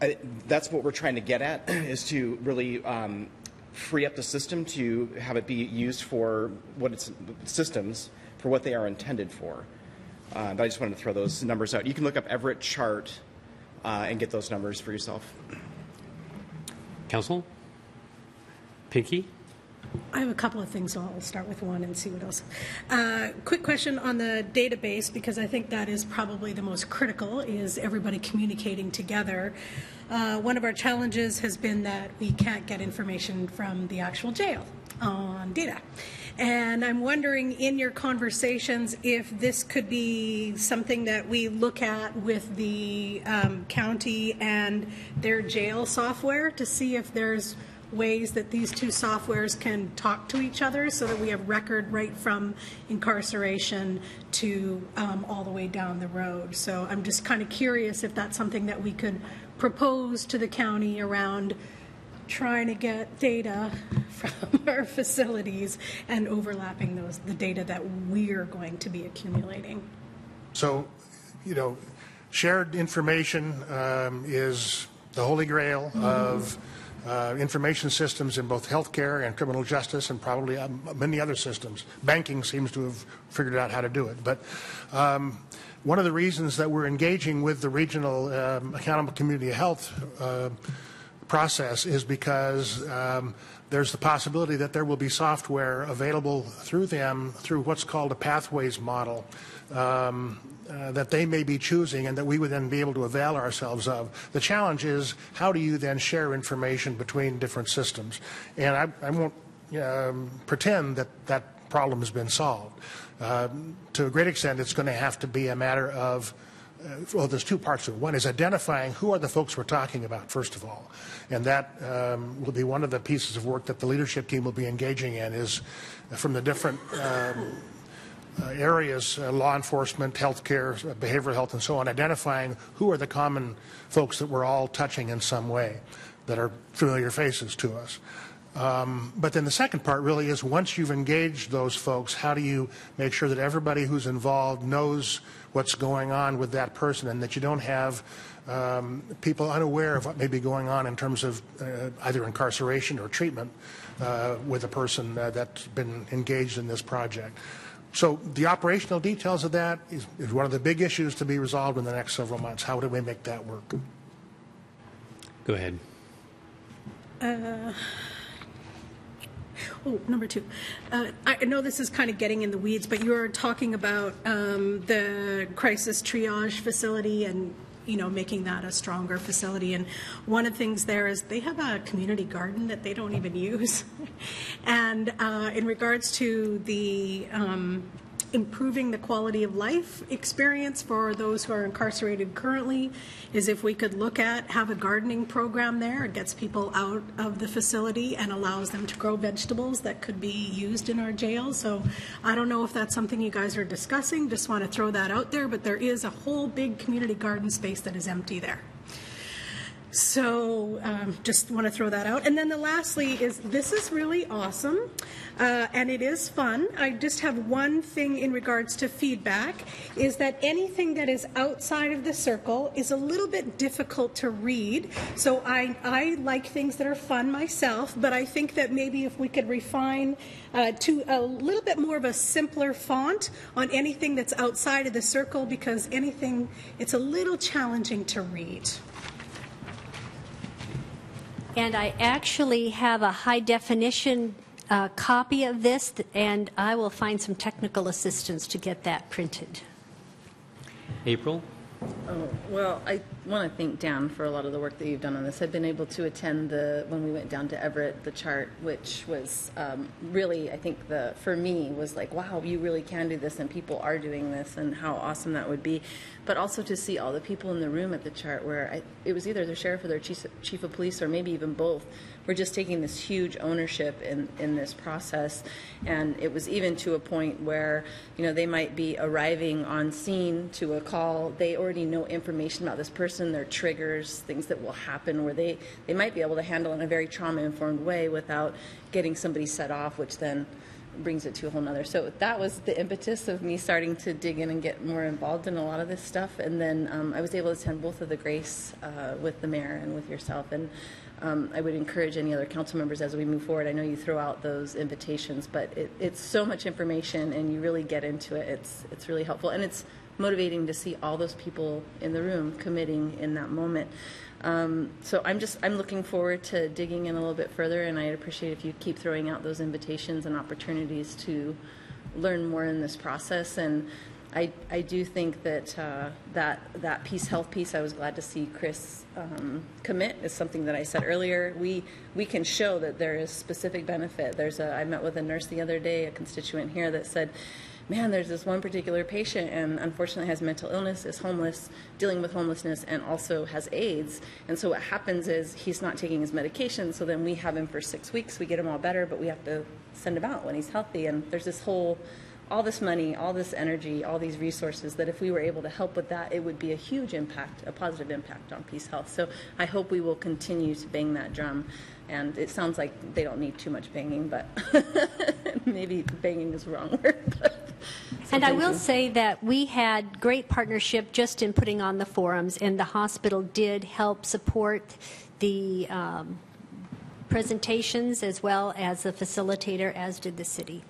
I, that's what we're trying to get at is to really um, free up the system to have it be used for what it's systems for what they are intended for. Uh, but I just wanted to throw those numbers out. You can look up Everett CHART uh, and get those numbers for yourself. Council? Pinky? I have a couple of things, I'll start with one and see what else. Uh, quick question on the database, because I think that is probably the most critical, is everybody communicating together. Uh, one of our challenges has been that we can't get information from the actual jail on data. And I'm wondering in your conversations if this could be something that we look at with the um, county and their jail software to see if there's ways that these two softwares can talk to each other so that we have record right from incarceration to um, all the way down the road. So I'm just kind of curious if that's something that we could propose to the county around trying to get data from our facilities and overlapping those, the data that we're going to be accumulating. So, you know, shared information um, is the holy grail of uh, information systems in both healthcare and criminal justice and probably um, many other systems. Banking seems to have figured out how to do it. But um, one of the reasons that we're engaging with the regional um, accountable community health uh, process is because um, there's the possibility that there will be software available through them through what's called a pathways model um, uh, that they may be choosing and that we would then be able to avail ourselves of. The challenge is how do you then share information between different systems? And I, I won't um, pretend that that problem has been solved. Um, to a great extent, it's going to have to be a matter of uh, well, there's two parts to it. One is identifying who are the folks we're talking about, first of all. And that um, will be one of the pieces of work that the leadership team will be engaging in is from the different um, uh, areas, uh, law enforcement, healthcare, uh, behavioral health, and so on, identifying who are the common folks that we're all touching in some way that are familiar faces to us. Um, but then the second part really is once you've engaged those folks, how do you make sure that everybody who's involved knows what's going on with that person and that you don't have um, people unaware of what may be going on in terms of uh, either incarceration or treatment uh, with a person uh, that's been engaged in this project. So the operational details of that is, is one of the big issues to be resolved in the next several months. How do we make that work? Go ahead. Oh, number two. Uh, I know this is kind of getting in the weeds, but you were talking about um, the crisis triage facility and you know making that a stronger facility. And one of the things there is they have a community garden that they don't even use. and uh, in regards to the um, improving the quality of life experience for those who are incarcerated currently is if we could look at have a gardening program there. It gets people out of the facility and allows them to grow vegetables that could be used in our jails so i don't know if that's something you guys are discussing. Just want to throw that out there but there is a whole big community garden space that is empty there. So um, just want to throw that out. And then the lastly is this is really awesome uh, and it is fun. I just have one thing in regards to feedback is that anything that is outside of the circle is a little bit difficult to read. So I, I like things that are fun myself, but I think that maybe if we could refine uh, to a little bit more of a simpler font on anything that's outside of the circle because anything, it's a little challenging to read. And I actually have a high definition uh, copy of this, and I will find some technical assistance to get that printed. April? Oh, well, I want to thank Dan for a lot of the work that you've done on this. I've been able to attend the, when we went down to Everett, the CHART, which was um, really, I think the, for me, was like, wow, you really can do this and people are doing this and how awesome that would be. But also to see all the people in the room at the CHART where I, it was either the sheriff or their chief, chief of police or maybe even both we're just taking this huge ownership in, in this process. And it was even to a point where, you know, they might be arriving on scene to a call. They already know information about this person, their triggers, things that will happen where they, they might be able to handle in a very trauma informed way without getting somebody set off, which then brings it to a whole nother. So that was the impetus of me starting to dig in and get more involved in a lot of this stuff. And then um, I was able to attend both of the Grace uh, with the mayor and with yourself. And um, I would encourage any other council members as we move forward. I know you throw out those invitations, but it, it's so much information, and you really get into it. It's it's really helpful, and it's motivating to see all those people in the room committing in that moment. Um, so I'm just I'm looking forward to digging in a little bit further, and I'd appreciate if you keep throwing out those invitations and opportunities to learn more in this process and I, I do think that uh, that that PeaceHealth piece I was glad to see Chris um, commit is something that I said earlier. We we can show that there is specific benefit. There's a I met with a nurse the other day, a constituent here that said, "Man, there's this one particular patient, and unfortunately has mental illness, is homeless, dealing with homelessness, and also has AIDS. And so what happens is he's not taking his medication. So then we have him for six weeks. We get him all better, but we have to send him out when he's healthy. And there's this whole all this money, all this energy, all these resources, that if we were able to help with that, it would be a huge impact, a positive impact on PeaceHealth. So I hope we will continue to bang that drum. And it sounds like they don't need too much banging, but maybe banging is the wrong word. And I will you. say that we had great partnership just in putting on the forums, and the hospital did help support the um, presentations as well as the facilitator, as did the city.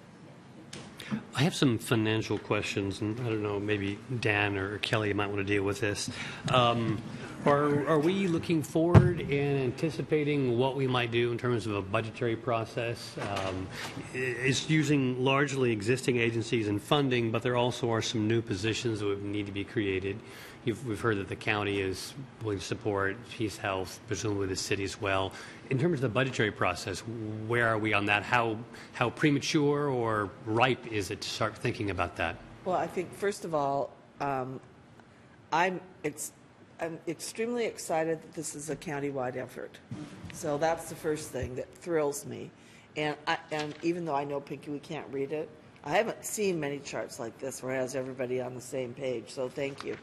I have some financial questions, and I don't know, maybe Dan or Kelly might want to deal with this. Um, Are, are we looking forward and anticipating what we might do in terms of a budgetary process? Um, It's using largely existing agencies and funding, but there also are some new positions that would need to be created. You've, we've heard that the county is willing to support PeaceHealth, presumably the city as well. In terms of the budgetary process, where are we on that? How, how premature or ripe is it to start thinking about that? Well, I think, first of all, um, I'm, ex- I'm extremely excited that this is a countywide effort. So that's the first thing that thrills me. And, I, and even though I know, Pinky, we can't read it, I haven't seen many charts like this where it has everybody on the same page, so thank you.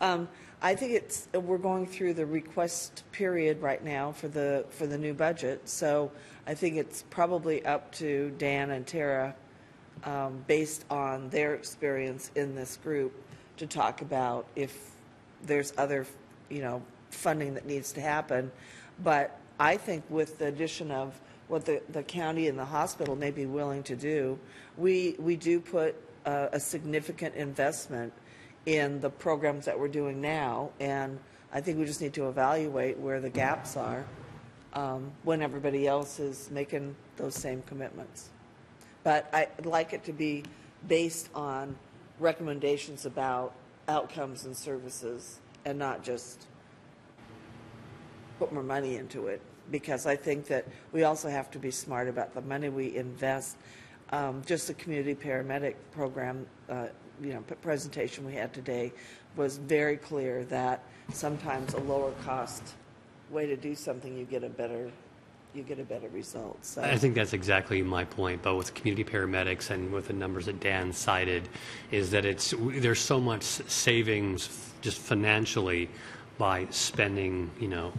Um, I think it's, we're going through the request period right now for the, for the new budget. So I think it's probably up to Dan and Tara um, based on their experience in this group, to talk about if there's other, you know, funding that needs to happen. But I think with the addition of what the, the county and the hospital may be willing to do, we, we do put a, a significant investment in the programs that we're doing now. And I think we just need to evaluate where the gaps are um, when everybody else is making those same commitments. But I'd like it to be based on recommendations about outcomes and services and not just put more money into it. Because I think that we also have to be smart about the money we invest. Um, just the community paramedic program, uh, you know, presentation we had today was very clear that sometimes a lower cost way to do something, you get a better, you get a better result. So. I think that's exactly my point, but with community paramedics and with the numbers that Dan cited, is that it's there's so much savings just financially by spending, you know,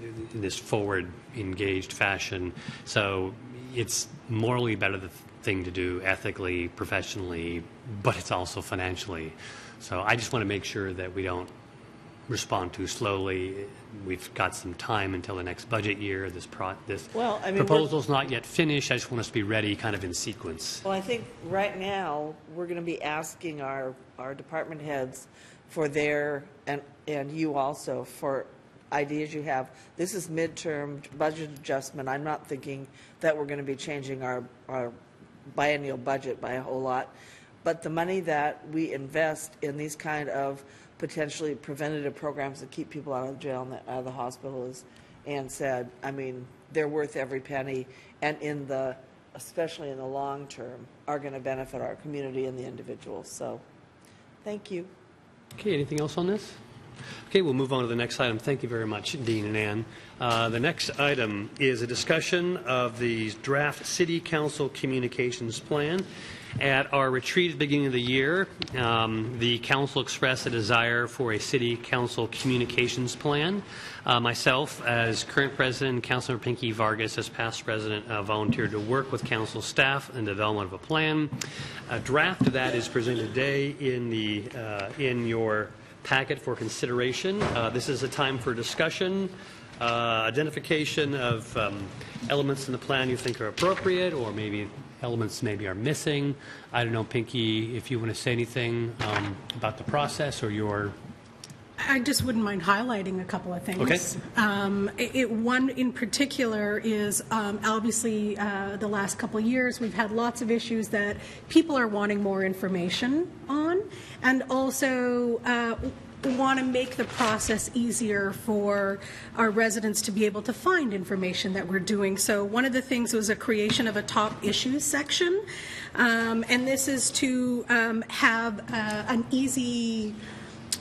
in this forward engaged fashion. So it's morally better the thing to do, ethically, professionally, but it's also financially. So I just want to make sure that we don't respond too slowly. We've got some time until the next budget year. This pro, this Well, I mean, proposal's not yet finished. I just want us to be ready, kind of in sequence. Well, I think right now, we're going to be asking our, our department heads for their, and, and you also, for ideas you have. This is midterm budget adjustment. I'm not thinking that we're going to be changing our, our biennial budget by a whole lot. But the money that we invest in these kind of potentially preventative programs that keep people out of jail and out of the hospital, as Ann said, I mean, they're worth every penny. And in the, especially in the long term, are going to benefit our community and the individuals. So, thank you. Okay, anything else on this? Okay, we'll move on to the next item. Thank you very much, Dean and Ann. Uh, The next item is a discussion of the draft City Council Communications Plan. At our retreat at the beginning of the year, um, the council expressed a desire for a city council communications plan. Uh, Myself, as current president, Councilor Pinky Vargas, as past president, uh, volunteered to work with council staff in the development of a plan. A draft of that is presented today in the, uh, in your packet for consideration. Uh, This is a time for discussion, uh, identification of um, elements in the plan you think are appropriate, or maybe elements maybe are missing. I don't know, Pinky, if you want to say anything um, about the process or your, I just wouldn't mind highlighting a couple of things. Okay. Um, it, one in particular is um, obviously uh, the last couple of years we've had lots of issues that people are wanting more information on, and also. Uh, want to make the process easier for our residents to be able to find information that we're doing. So one of the things was a creation of a top issues section, um, and this is to um, have uh, an easy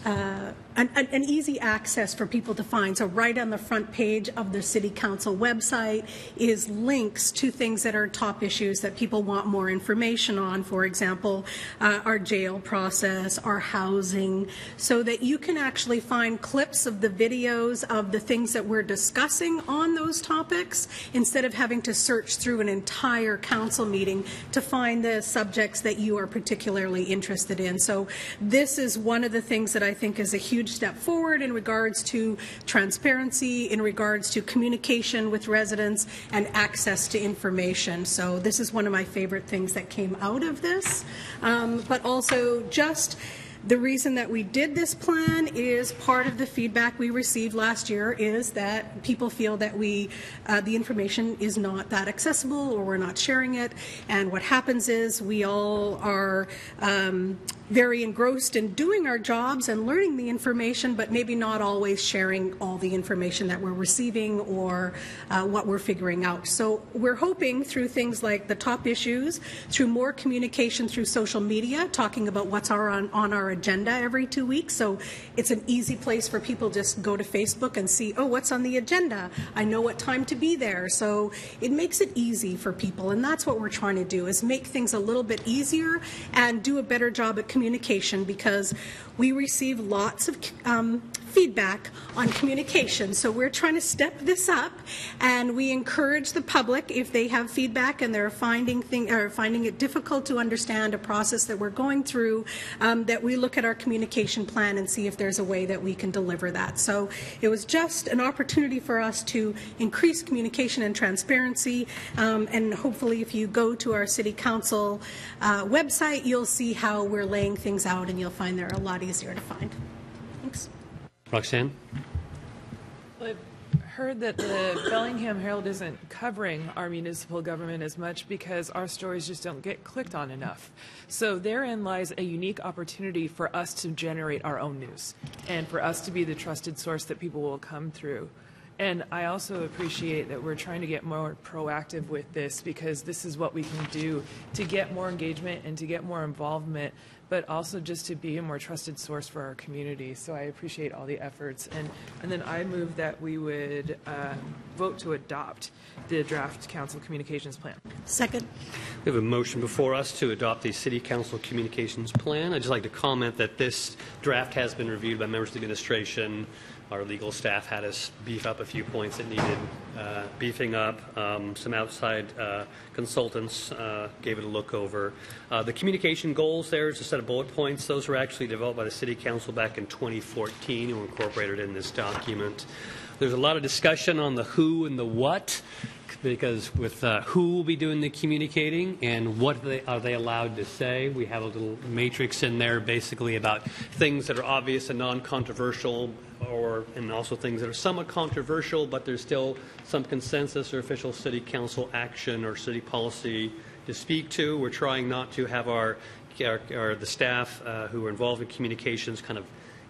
uh, an, an, an easy access for people to find. So right on the front page of the City Council website is links to things that are top issues that people want more information on. For example, uh, our jail process, our housing, so that you can actually find clips of the videos of the things that we're discussing on those topics instead of having to search through an entire council meeting to find the subjects that you are particularly interested in. So this is one of the things that I think is a huge step forward in regards to transparency, in regards to communication with residents and access to information. So this is one of my favorite things that came out of this. Um, but also just the reason that we did this plan is part of the feedback we received last year is that people feel that we, uh, the information is not that accessible or we're not sharing it. And what happens is we all are um, very engrossed in doing our jobs and learning the information, but maybe not always sharing all the information that we're receiving or uh, what we're figuring out. So we're hoping through things like the top issues, through more communication through social media, talking about what's our, on, on our agenda every two weeks. So it's an easy place for people just go to Facebook and see, oh, what's on the agenda? I know what time to be there. So it makes it easy for people, and that's what we're trying to do: is make things a little bit easier and do a better job at communication because we receive lots of um, feedback on communication. So we're trying to step this up, and we encourage the public if they have feedback and they're finding thing or finding it difficult to understand a process that we're going through, um, that we look at our communication plan and see if there's a way that we can deliver that. So it was just an opportunity for us to increase communication and transparency, um, and hopefully, if you go to our city council uh, website, you'll see how we're laying things out, and you'll find they're a lot easier to find. Thanks. Roxanne? I've heard that the Bellingham Herald isn't covering our municipal government as much because our stories just don't get clicked on enough. So therein lies a unique opportunity for us to generate our own news and for us to be the trusted source that people will come through. And I also appreciate that we're trying to get more proactive with this because this is what we can do to get more engagement and to get more involvement, but also just to be a more trusted source for our community. So I appreciate all the efforts. And, and then I move that we would uh, vote to adopt the draft council communications plan. Second. We have a motion before us to adopt the City Council Communications Plan. I'd just like to comment that this draft has been reviewed by members of the administration. Our legal staff had us beef up a few points that needed uh, beefing up. Um, Some outside uh, consultants uh, gave it a look over. Uh, The communication goals there is a set of bullet points. Those were actually developed by the City Council back in 2014 and incorporated in this document. There's a lot of discussion on the who and the what because with uh, who will be doing the communicating and what they, are they allowed to say. We have a little matrix in there basically about things that are obvious and non-controversial or and also things that are somewhat controversial but there's still some consensus or official city council action or city policy to speak to. We're trying not to have our, our, our the staff uh, who are involved in communications kind of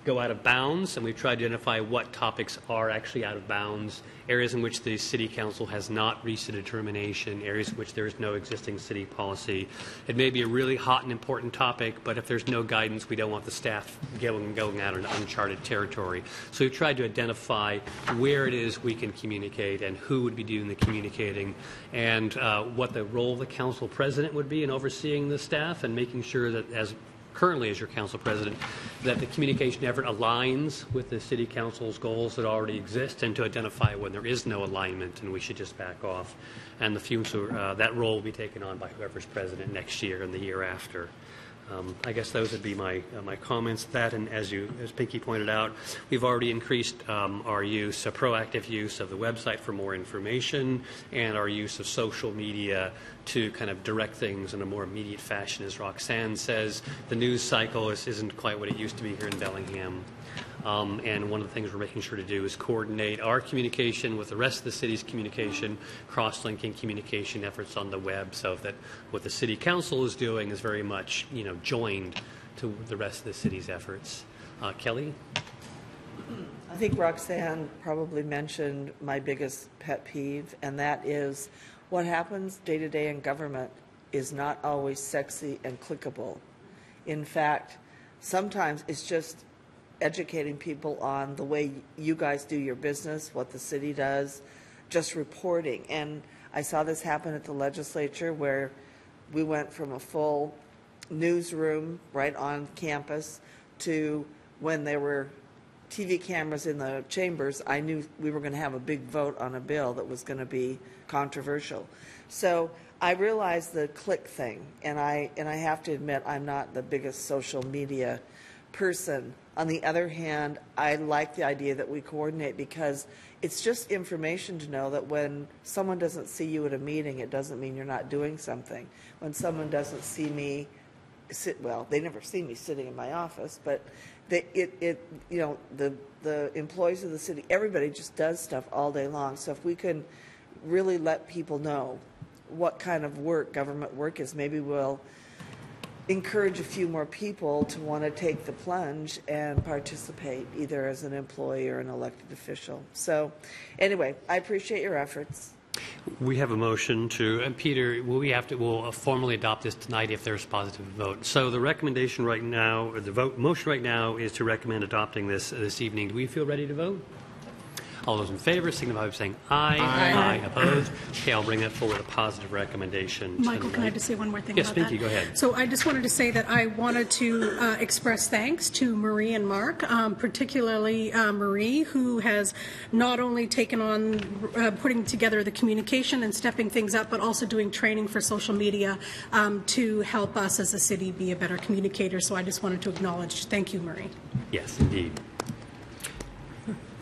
go out of bounds, and we've tried to identify what topics are actually out of bounds, areas in which the city council has not reached a determination, areas in which there is no existing city policy. It may be a really hot and important topic, but if there's no guidance, we don't want the staff going, going out in uncharted territory. So we've tried to identify where it is we can communicate and who would be doing the communicating, and uh, what the role of the council president would be in overseeing the staff and making sure that as currently as your council president, that the communication effort aligns with the city council's goals that already exist and to identify when there is no alignment and we should just back off. And the future, uh, that role will be taken on by whoever's president next year and the year after. Um, I guess those would be my uh, my comments. That and as you as Pinky pointed out, we've already increased um, our use, a proactive use of the website for more information, and our use of social media to kind of direct things in a more immediate fashion. As Roxanne says, the news cycle is, isn't quite what it used to be here in Bellingham. Um, and one of the things we're making sure to do is coordinate our communication with the rest of the city's communication, cross-linking communication efforts on the web, so that what the city council is doing is very much, you know, joined to the rest of the city's efforts. Uh, Kelly? I think Roxanne probably mentioned my biggest pet peeve, and that is what happens day to day in government is not always sexy and clickable. In fact, sometimes it's just educating people on the way you guys do your business, what the city does, just reporting. And I saw this happen at the legislature where we went from a full newsroom right on campus to when there were TV cameras in the chambers, I knew we were going to have a big vote on a bill that was going to be controversial. So I realized the click thing, and I and I have to admit I'm not the biggest social media person. On the other hand, I like the idea that we coordinate because it's just information to know that when someone doesn't see you at a meeting, it doesn't mean you're not doing something. When someone doesn't see me sit well they never see me sitting in my office but they, it, it you know the the employees of the city everybody just does stuff all day long. So if we can really let people know what kind of work government work is maybe we'll encourage a few more people to want to take the plunge and participate either as an employee or an elected official. So anyway i appreciate your efforts We have a motion to, and Peter, will we have to, we'll formally adopt this tonight if there's positive vote. So the recommendation right now, or the vote, motion right now is to recommend adopting this this evening. Do we feel ready to vote? All those in favor signify by saying aye. Aye. Opposed? Okay, I'll bring that forward, a positive recommendation. Michael, can I tonight. just say one more thing Yes, about that? Pinky, go ahead. So I just wanted to say that I wanted to uh, express thanks to Marie and Mark, um, particularly uh, Marie, who has not only taken on uh, putting together the communication and stepping things up, but also doing training for social media um, to help us as a city be a better communicator. So I just wanted to acknowledge, thank you, Marie. Yes, indeed.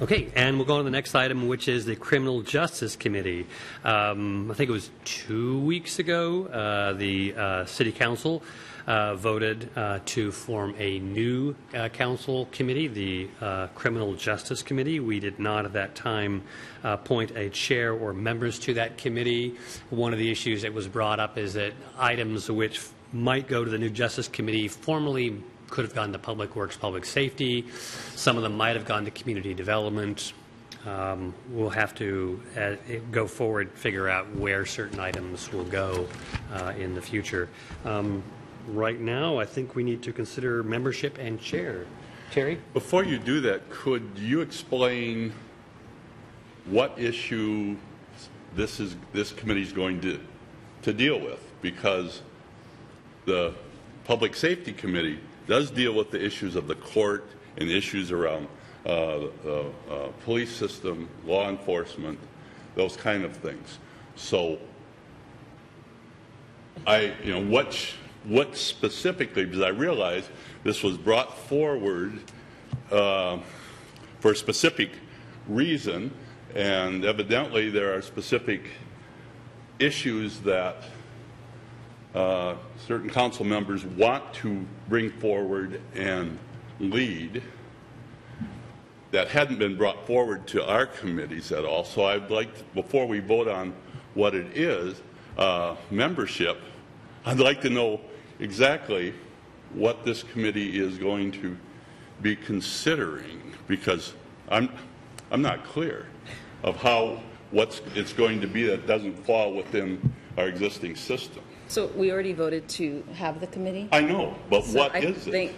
Okay, and we'll go on to the next item, which is the Criminal Justice Committee. Um, I think it was two weeks ago, uh, the uh, City Council uh, voted uh, to form a new uh, council committee, the uh, Criminal Justice Committee. We did not at that time appoint a chair or members to that committee. One of the issues that was brought up is that items which might go to the new Justice Committee formally could have gone to Public Works, Public Safety. Some of them might have gone to Community Development. Um, We'll have to, uh, go forward, figure out where certain items will go uh, in the future. Um, Right now, I think we need to consider membership and chair. Terry? Before you do that, could you explain what issue this is, this committee is going to, to deal with? Because the Public Safety Committee does deal with the issues of the court and issues around uh, the uh, police system, law enforcement, those kind of things. So I, you know, what, what specifically, because I realize this was brought forward uh, for a specific reason, and evidently there are specific issues that uh, certain council members want to bring forward and lead that hadn't been brought forward to our committees at all. So I'd like, to- before we vote on what it is, uh, membership, I'd like to know exactly what this committee is going to be considering, because I'm, I'm not clear of how, what's, it's going to be that doesn't fall within our existing system. So we already voted to have the committee? I know, but So what I is it? think-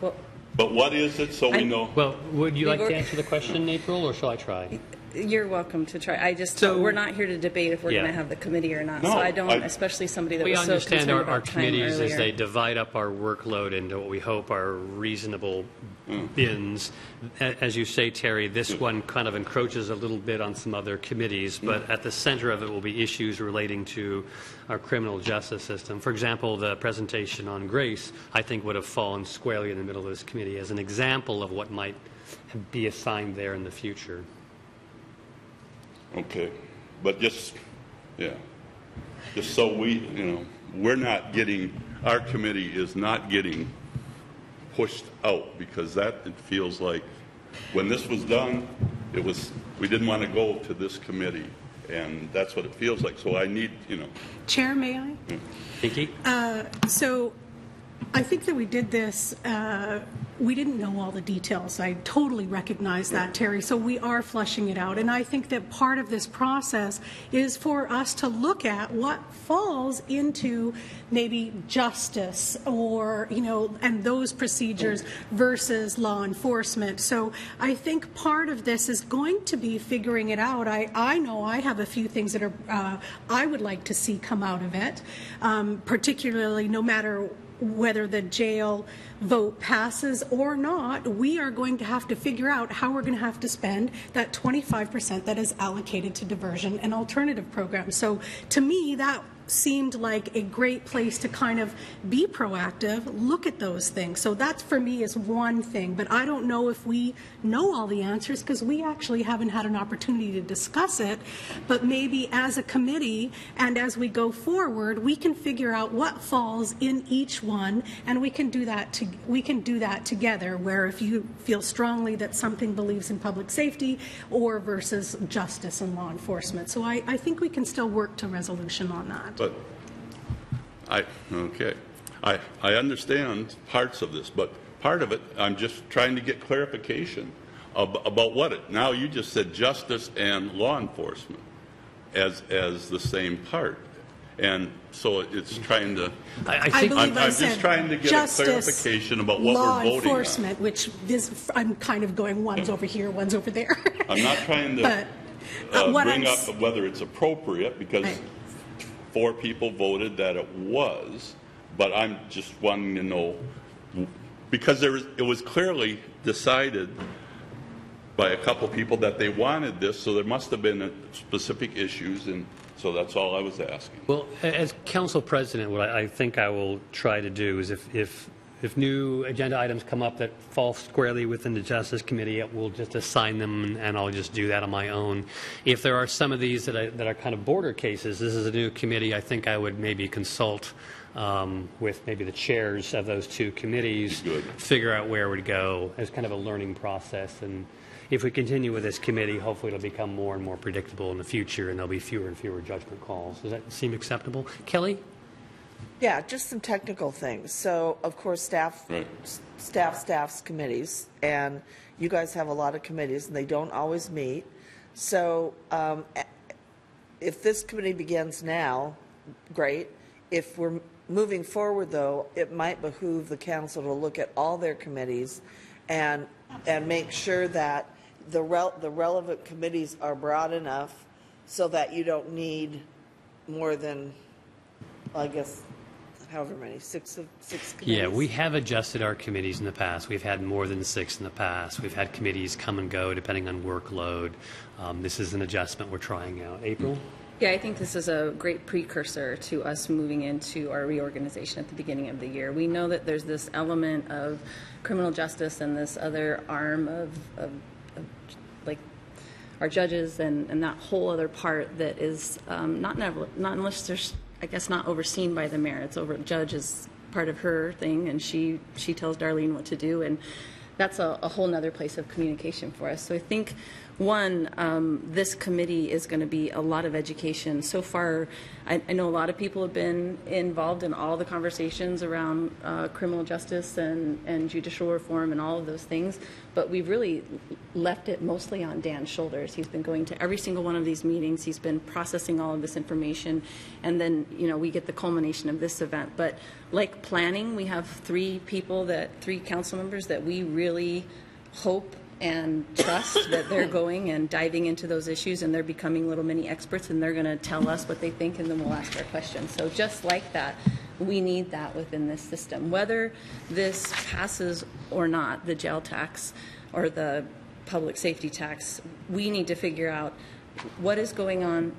well, But what is it, so we I- know? Well, would you like to answer the question, April, or shall I try? You're welcome to try. I just, So- we're not here to debate if we're Yeah. going to have the committee or not. So No, I don't, I- especially somebody that We was so understand concerned our, our about time committees as they earlier. divide up our workload into what we hope are reasonable mm. bins. A- As you say, Terry, this one kind of encroaches a little bit on some other committees, mm. but at the center of it will be issues relating to our criminal justice system. For example, the presentation on GRACE, I think, would have fallen squarely in the middle of this committee as an example of what might be assigned there in the future. Okay, but just, yeah, just so we, you know, we're not getting, our committee is not getting pushed out, because that, it feels like, when this was done, it was, we didn't want to go to this committee, and that's what it feels like, so I need, you know, Chair, may I? Pinky? Uh, so I think that we did this, uh, we didn't know all the details. I totally recognize that, Terry. So we are flushing it out. And I think that part of this process is for us to look at what falls into maybe justice or, you know, and those procedures versus law enforcement. So I think part of this is going to be figuring it out. I, I know I have a few things that are, uh, I would like to see come out of it, um, particularly no matter whether the jail vote passes or not, we are going to have to figure out how we're going to have to spend that 25% that is allocated to diversion and alternative programs. So to me, that seemed like a great place to kind of be proactive, look at those things. So that for me is one thing, but I don't know if we know all the answers because we actually haven't had an opportunity to discuss it. But maybe as a committee and as we go forward, we can figure out what falls in each one, and we can do that. To, we can do that together. Where if you feel strongly that something believes in public safety or versus justice and law enforcement, so I, I think we can still work to resolution on that. But I, okay, I, I understand parts of this, but part of it, I'm just trying to get clarification ab- about what it, now you just said justice and law enforcement as, as the same part. And so it's trying to, I, I I think believe I'm, I I'm said just trying to get a justice, clarification about what law we're voting on. enforcement, which is, I'm kind of going, one's over here, one's over there. I'm not trying to But uh, uh, bring I'm up whether it's appropriate, because Right. Four people voted that it was, but I'm just wanting to know, because there was, it was clearly decided by a couple people that they wanted this, so there must have been specific issues, and so that's all I was asking. Well, as council president, what I I think I will try to do is if, if, if new agenda items come up that fall squarely within the Justice Committee, we'll just assign them and I'll just do that on my own. If there are some of these that, I, that are kind of border cases, this is a new committee, I think I would maybe consult um, with maybe the chairs of those two committees, Good. figure out where we'd go as kind of a learning process. And if we continue with this committee, hopefully it'll become more and more predictable in the future, and there'll be fewer and fewer judgment calls. Does that seem acceptable? Kelly? Yeah, just some technical things. So, of course, staff, Right. s- staff staffs committees, and you guys have a lot of committees, and they don't always meet. So, um, a- if this committee begins now, great. If we're moving forward, though, it might behoove the council to look at all their committees and, and make sure that the rel, the relevant committees are broad enough so that you don't need more than, I guess, however many, six of, six committees? Yeah, we have adjusted our committees in the past. We've had more than six in the past. We've had committees come and go depending on workload. Um, this is an adjustment we're trying out. April? Yeah, I think this is a great precursor to us moving into our reorganization at the beginning of the year. We know that there's this element of criminal justice and this other arm of, of, of like our judges and, and that whole other part that is um, not never, not unless there's I guess not overseen by the mayor. It's over judge is part of her thing, and she she tells Darlene what to do, and that's a, a whole nother place of communication for us. So I think one, um, this committee is going to be a lot of education. So far, I, I know a lot of people have been involved in all the conversations around uh, criminal justice and, and judicial reform and all of those things, but we've really left it mostly on Dan's shoulders. He's been going to every single one of these meetings. He's been processing all of this information, and then you know we get the culmination of this event. But like planning, we have three people that three council members that we really hope and trust that they're going and diving into those issues and they're becoming little mini experts and they're going to tell us what they think and then we'll ask our questions. So just like that, we need that within this system. Whether this passes or not, the jail tax or the public safety tax, we need to figure out what is going on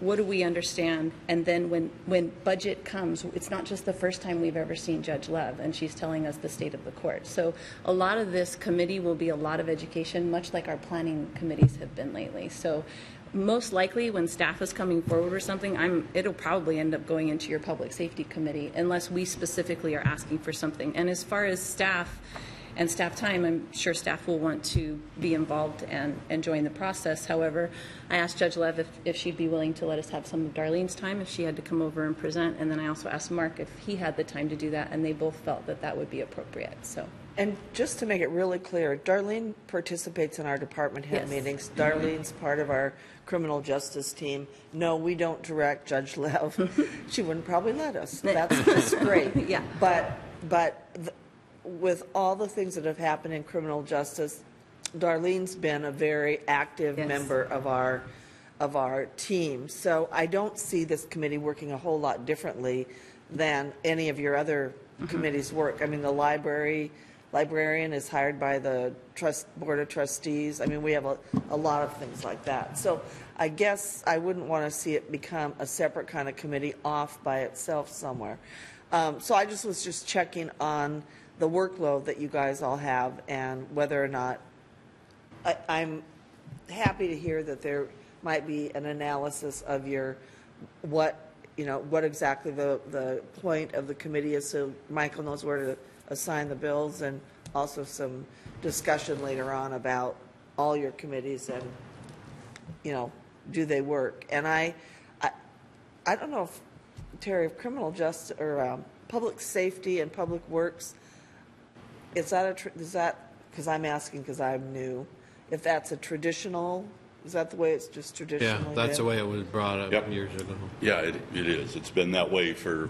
what do we understand? And then when, when budget comes, it's not just the first time we've ever seen Judge Lev, and she's telling us the state of the court. So a lot of this committee will be a lot of education, much like our planning committees have been lately. So most likely, when staff is coming forward with something, I'm, it'll probably end up going into your public safety committee, unless we specifically are asking for something. And as far as staff, and staff time, I'm sure staff will want to be involved and, and join the process. However, I asked Judge Lev if, if she'd be willing to let us have some of Darlene's time if she had to come over and present. And then I also asked Mark if he had the time to do that, and they both felt that that would be appropriate. So, And just to make it really clear, Darlene participates in our department head Yes. meetings. Mm-hmm. Darlene's part of our criminal justice team. No, we don't direct Judge Lev. She wouldn't probably let us. That's just great. Yeah. But, but with all the things that have happened in criminal justice, Darlene's been a very active Yes. member of our, of our team. So I don't see this committee working a whole lot differently than any of your other committees work. I mean, the library, librarian is hired by the trust, board of trustees. I mean, we have a, a lot of things like that. So I guess I wouldn't want to see it become a separate kind of committee off by itself somewhere. Um, so I just was just checking on the workload that you guys all have and whether or not I, I'm happy to hear that there might be an analysis of your, what, you know, what exactly the, the point of the committee is, so Michael knows where to assign the bills, and also some discussion later on about all your committees and, you know, do they work? And I, I, I don't know if, Terry, of criminal justice, or um, public safety and public works, is that a, tr- is that, because I'm asking because I'm new, if that's a traditional, is that the way it's just traditional. Yeah, traditionally that's the been? way it was brought up Yep. years ago. Yeah, it, it is. It's been that way for,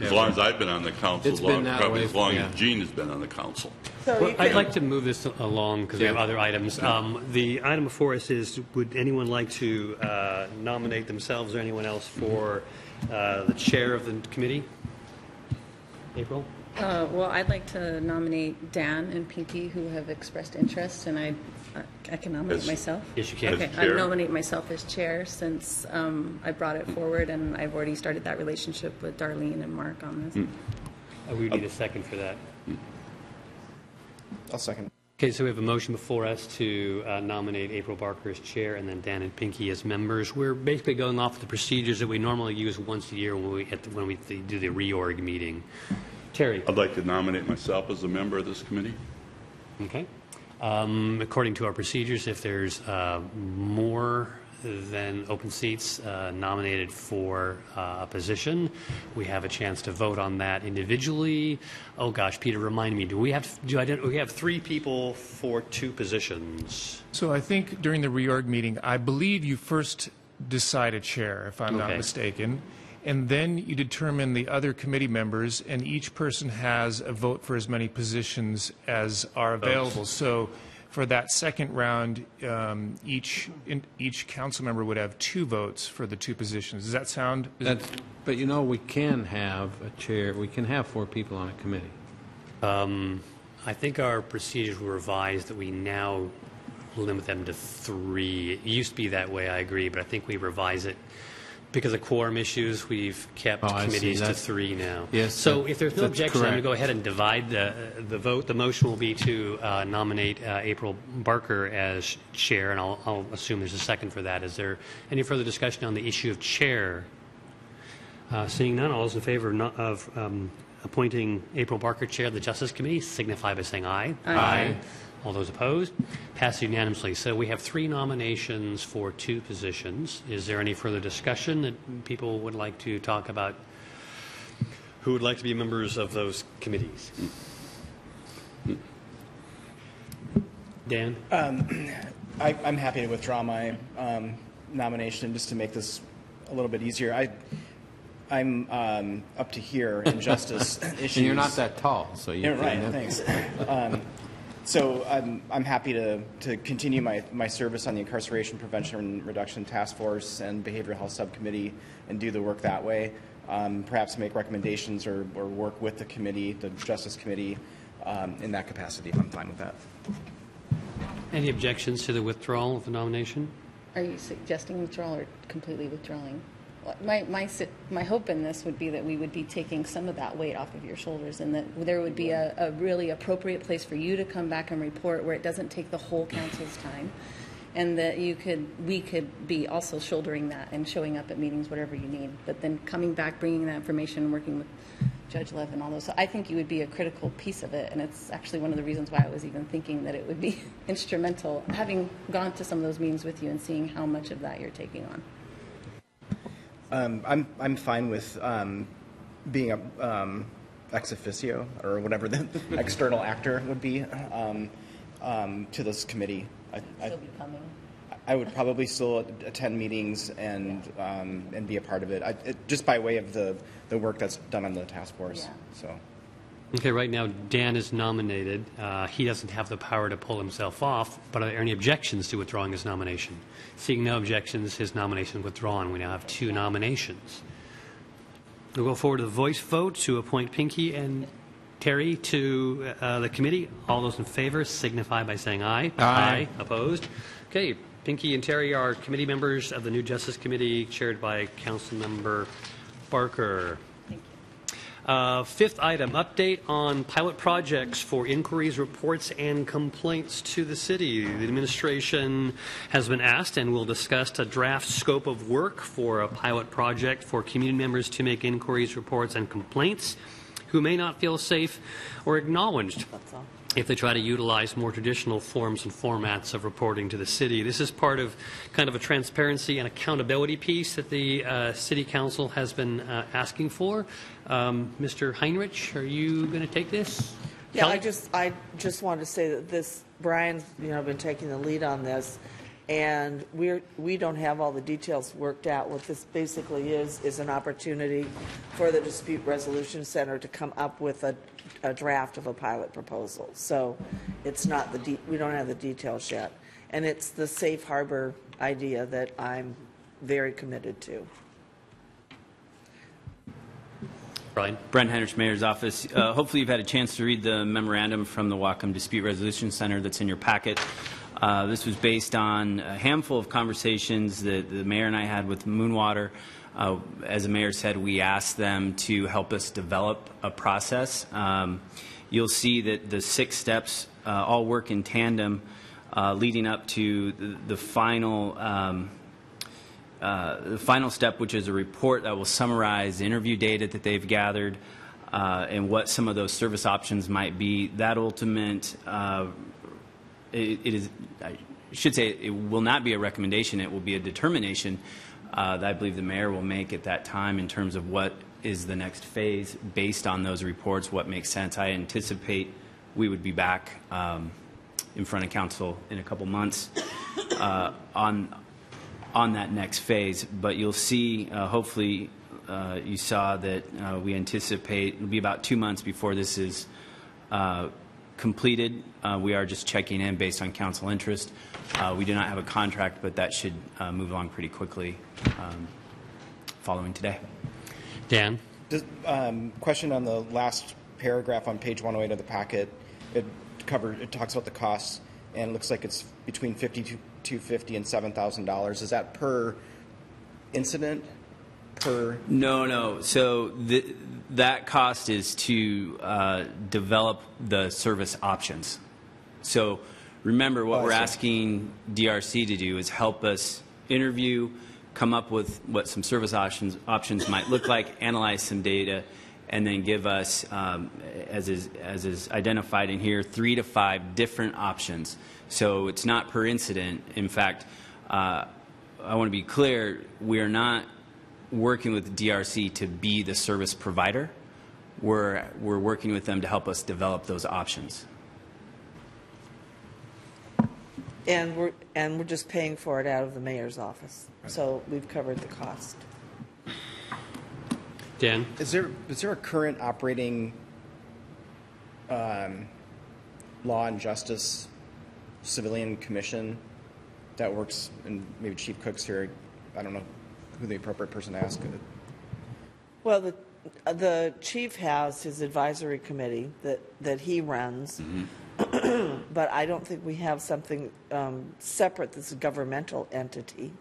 as Yeah. long as I've been on the council, It's as long- been that probably way as for- long yeah. as Gene has been on the council. So Well, you I'd can- like to move this along because we have other items. Um, The item before us is, would anyone like to uh, nominate themselves or anyone else for uh, the chair of the committee? April? Uh, well, I'd like to nominate Dan and Pinky, who have expressed interest, and I, I can nominate As- myself. Yes, you can. Okay, I chair? nominate myself as chair since um, I brought it forward, and I've already started that relationship with Darlene and Mark on this. Uh, We would need a second for that. I'll second. Okay, so we have a motion before us to uh, nominate April Barker as chair and then Dan and Pinky as members. We're basically going off the procedures that we normally use once a year when we, at the- when we do the reorg meeting. Terry? I'd like to nominate myself as a member of this committee. Okay. Um, According to our procedures, if there's uh, more than open seats uh, nominated for uh, a position, we have a chance to vote on that individually. Oh gosh, Peter, remind me, do we have, do I, we have three people for two positions? So I think during the reorg meeting, I believe you first decide a chair, if I'm not mistaken, and then you determine the other committee members, and each person has a vote for as many positions as are available. So for that second round, um, each, in- each council member would have two votes for the two positions. Does that sound? That's, but you know, we can have a chair, we can have four people on a committee. Um, I think our procedures were revised that we now limit them to three. It used to be that way, I agree, but I think we revise it because of quorum issues. We've kept Oh, I see. committees to That's- three now. Yes, So that- if there's no that's objection, I'm going to correct. go ahead and divide the, the vote. The motion will be to uh, nominate uh, April Barker as chair, and I'll, I'll assume there's a second for that. Is there any further discussion on the issue of chair? Uh, Seeing none, all those in favor of not- of um, appointing April Barker Chair of the Justice Committee signify by saying aye. Aye. All those opposed? Passed unanimously. So we have three nominations for two positions. Is there any further discussion that people would like to talk about? Who would like to be members of those committees? Dan? I, I'm happy to withdraw my um, nomination just to make this a little bit easier. I, I'm um, up to here in justice issues. And you're not that tall, so you Yeah, right, thanks. Um, So I'm, I'm happy to, to continue my, my service on the Incarceration Prevention and Reduction Task Force and Behavioral Health Subcommittee and do the work that way. Um, Perhaps make recommendations or, or work with the committee, the Justice Committee, um, in that capacity. I'm fine with that. Any objections to the withdrawal of the nomination? Are you suggesting withdrawal or completely withdrawing? My, my, my hope in this would be that we would be taking some of that weight off of your shoulders and that there would be a, a really appropriate place for you to come back and report where it doesn't take the whole council's time. And that you could, we could be also shouldering that and showing up at meetings, whatever you need. But then coming back, bringing that information, and working with Judge Lev and all those. So I think you would be a critical piece of it, and it's actually one of the reasons why I was even thinking that it would be instrumental, having gone to some of those meetings with you and seeing how much of that you're taking on. Um, I'm, I'm fine with um, being a um, ex officio or whatever the external actor would be um, um, to this committee. I, I. I would probably still attend meetings and um, and be a part of it, I, it, just by way of the, the work that's done on the task force. Yeah. So. Okay, right now, Dan is nominated. Uh, He doesn't have the power to pull himself off, but are there any objections to withdrawing his nomination? Seeing no objections, his nomination is withdrawn. We now have two nominations. We'll go forward to the voice vote to appoint Pinky and Terry to uh, the committee. All those in favor signify by saying aye. Aye. Opposed? Okay, Pinky and Terry are committee members of the new Justice Committee chaired by Council Member Barker. Uh, Fifth item, update on pilot projects for inquiries, reports, and complaints to the city. The administration has been asked and will discuss a draft scope of work for a pilot project for community members to make inquiries, reports, and complaints who may not feel safe or acknowledged That's all. If they try to utilize more traditional forms and formats of reporting to the city. This is part of kind of a transparency and accountability piece that the uh, city council has been uh, asking for. Um, Mr. Heinrich, are you going to take this? Yeah, I just, I just wanted to say that this, Brian's, you know, been taking the lead on this, and we're, we don't have all the details worked out. What this basically is, is an opportunity for the Dispute Resolution Center to come up with a, a draft of a pilot proposal. So it's not the, de- we don't have the details yet. And it's the safe harbor idea that I'm very committed to. Brian? Brent Heinrich, Mayor's Office. Uh, hopefully, you've had a chance to read the memorandum from the Whatcom Dispute Resolution Center that's in your packet. Uh, this was based on a handful of conversations that the mayor and I had with Moonwater. Uh, as the mayor said, we asked them to help us develop a process. Um, you'll see that the six steps uh, all work in tandem, uh, leading up to the, the final. Um, uh, the final step, which is a report that will summarize interview data that they've gathered uh, and what some of those service options might be. That ultimate, uh, it, it is, I should say, it will not be a recommendation. It will be a determination uh, that I believe the mayor will make at that time in terms of what is the next phase based on those reports, what makes sense. I anticipate we would be back um, in front of council in a couple months uh, on on that next phase. But you'll see, uh, hopefully, uh, you saw that uh, we anticipate it'll be about two months before this is uh, completed. Uh, we are just checking in based on council interest. Uh, we do not have a contract, but that should uh, move along pretty quickly um, following today. Dan? Does, um, question on the last paragraph on page 108 of the packet. It covered. It talks about the costs, and it looks like it's between 5250 and 7000 dollars. Is that per incident? Per No, no. So th- that cost is to uh, develop the service options. So remember, what Oh, we're asking DRC to do is help us interview, come up with what some service options options might look like, analyze some data, and then give us, um, as is as is identified in here, three to five different options. So it's not per incident. In fact, uh, I want to be clear: we are not working with DRC to be the service provider. We're, we're working with them to help us develop those options. And we're, and we're just paying for it out of the mayor's office. So we've covered the cost. Dan? is there is there a current operating um, law and justice civilian commission that works? And maybe Chief Cook's here. I don't know who the appropriate person to ask. Well, the, the chief has his advisory committee that, that he runs. But I don't think we have something um, separate that's a governmental entity.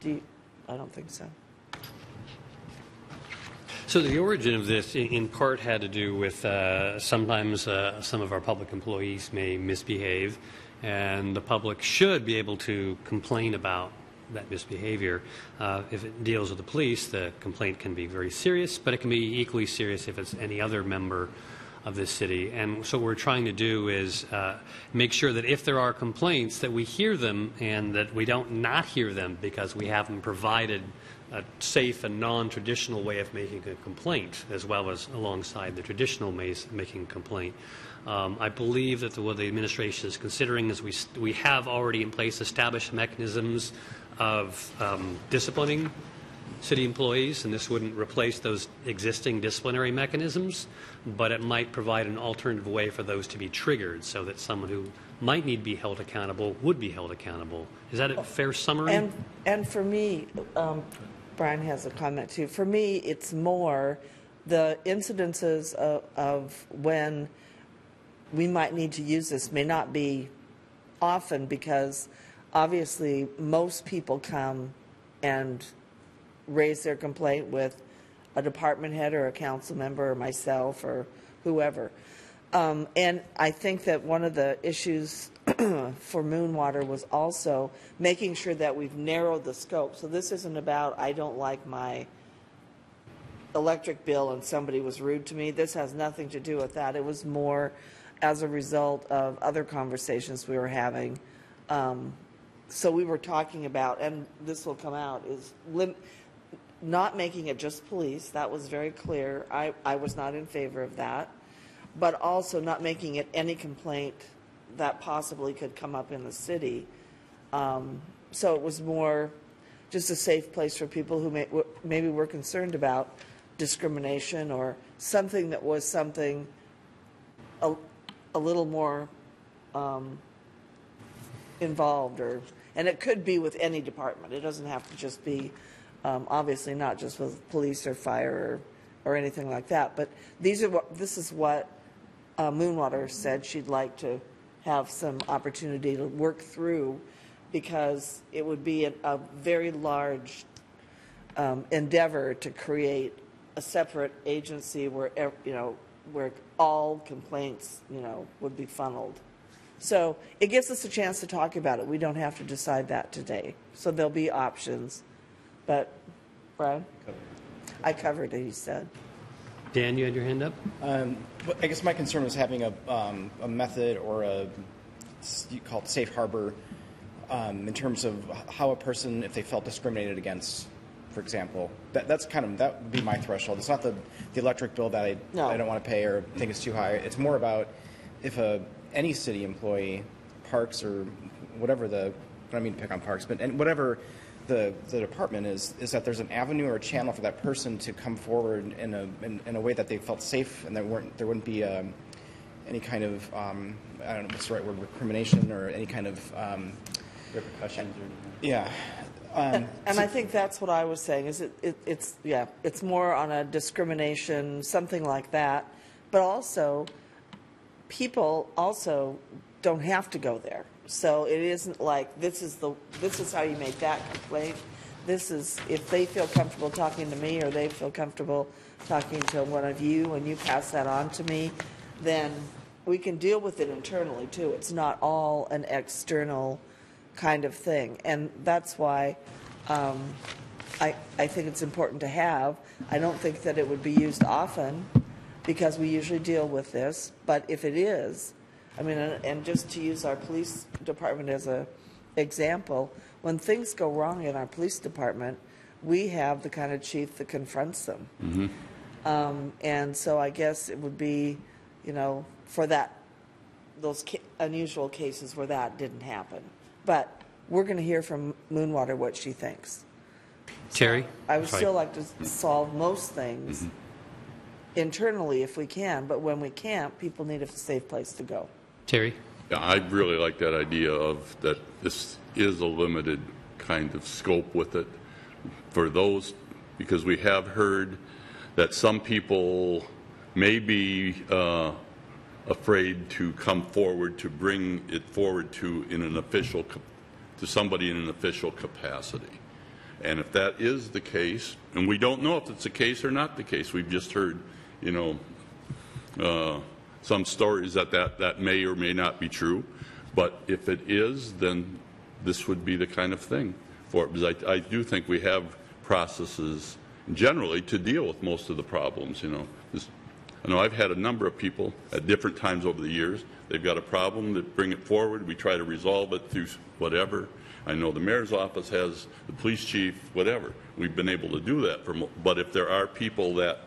Do you, I don't think so. So the origin of this, in, part, had to do with uh, sometimes uh, some of our public employees may misbehave, and the public should be able to complain about that misbehavior. Uh, If it deals with the police, the complaint can be very serious, but it can be equally serious if it's any other member of this city. And so what we're trying to do is uh, make sure that if there are complaints, that we hear them and that we don't not hear them because we haven't provided a safe and non-traditional way of making a complaint, as well as alongside the traditional ways of making a complaint. Um, I believe that the, what the administration is considering is we, we have already in place established mechanisms of um, disciplining city employees, and this wouldn't replace those existing disciplinary mechanisms, but it might provide an alternative way for those to be triggered so that someone who might need to be held accountable would be held accountable. Is that a fair summary? And, and for me, um, Brian has a comment too. For me, it's more the incidences of, of when we might need to use this may not be often because obviously most people come and raise their complaint with a department head or a council member or myself or whoever. Um, and I think that one of the issues for Moonwater was also making sure that we've narrowed the scope. So this isn't about, I don't like my electric bill and somebody was rude to me. This has nothing to do with that. It was more as a result of other conversations we were having. Um, so we were talking about, and this will come out, is not making it just police. That was very clear. I, I was not in favor of that. But also not making it any complaint that possibly could come up in the city. Um, so it was more just a safe place for people who may, w- maybe were concerned about discrimination or something that was something a, a little more um, involved or and it could be with any department it doesn't have to just be um, obviously not just with police or fire or, or anything like that but these are what this is what uh, moonwater said she'd like to have some opportunity to work through because it would be a, a very large um, endeavor to create a separate agency where you know where all complaints you know would be funneled. So it gives us a chance to talk about it. We don't have to decide that today. So there'll be options, but Brian, I covered it. He said. Dan, you had your hand up? Um, but I guess my concern was having a, um, a method or a, you call it safe harbor, um, in terms of how a person, if they felt discriminated against, for example, that, that's kind of, that would be my threshold. It's not the, the electric bill that I, No. I don't want to pay or think is too high. It's more about if a, any city employee, parks or whatever the, I don't mean to pick on parks, but and whatever the, the department is, is that there's an avenue or a channel for that person to come forward in a, in, in a way that they felt safe and there weren't, there wouldn't be um, any kind of, um, I don't know what's the right word, recrimination or any kind of, um, Repercussions or anything. yeah. Um, And I think that's what I was saying, is it, it, it's, yeah, it's more on a discrimination, something like that. But also, people also don't have to go there. So it isn't like, this is the, this is how you make that complaint. This is, if they feel comfortable talking to me, or they feel comfortable talking to one of you, and you pass that on to me, then we can deal with it internally too. It's not all an external kind of thing. And that's why um, I, I think it's important to have. I don't think that it would be used often because we usually deal with this, but if it is, I mean, and just to use our police department as a example, when things go wrong in our police department, we have the kind of chief that confronts them. Um, and so I guess it would be, you know, for that, those ca- unusual cases where that didn't happen. But we're going to hear from Moonwater what she thinks. Terry? I would still like to solve most things internally if we can, but when we can't, people need a safe place to go. Terry? Yeah, I really like that idea of that this is a limited kind of scope with it for those, because we have heard that some people may be uh, afraid to come forward to bring it forward to in an official, to somebody in an official capacity. And if that is the case, and we don't know if it's the case or not the case, we've just heard, you know, uh, some stories that, that that may or may not be true. But if it is, then this would be the kind of thing for it, because I, I do think we have processes generally to deal with most of the problems, you know. This- I know I've had a number of people at different times over the years, they've got a problem, they bring it forward, we try to resolve it through whatever. I know the mayor's office has, the police chief, whatever. We've been able to do that for, but if there are people that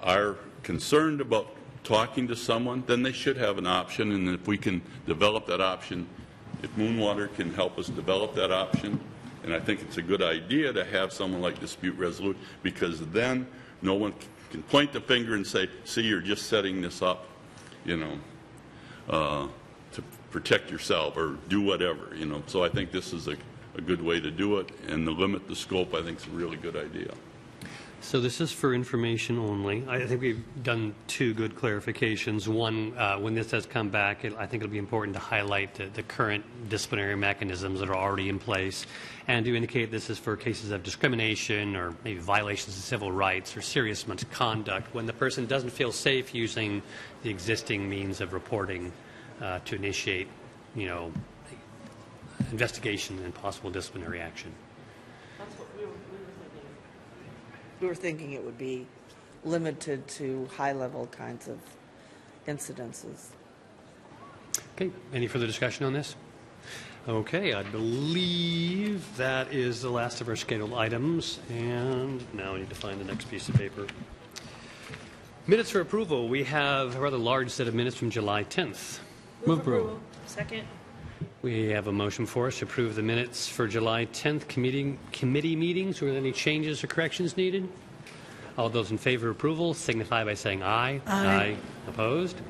are concerned about talking to someone, then they should have an option, and if we can develop that option, if Moonwater can help us develop that option, and I think it's a good idea to have someone like dispute resolution, because then no one can point the finger and say, see, you're just setting this up, you know, uh, to protect yourself or do whatever, you know. So I think this is a, a good way to do it, and to limit the scope, I think is a really good idea. So this is for information only. I think we've done two good clarifications. One, uh, when this has come back, it- I think it'll be important to highlight the, the current disciplinary mechanisms that are already in place, and to indicate this is for cases of discrimination or maybe violations of civil rights or serious misconduct when the person doesn't feel safe using the existing means of reporting uh, to initiate, you know, investigation and possible disciplinary action. We were thinking it would be limited to high-level kinds of incidences. Okay, any further discussion on this? Okay, I believe that is the last of our scheduled items, and now we need to find the next piece of paper. Minutes for approval. We have a rather large set of minutes from July 10th. Move approval. Second. We have a motion for us to approve the minutes for July 10th committee, committee meetings. Were there any changes or corrections needed? All those in favor of approval signify by saying aye. Aye. Opposed?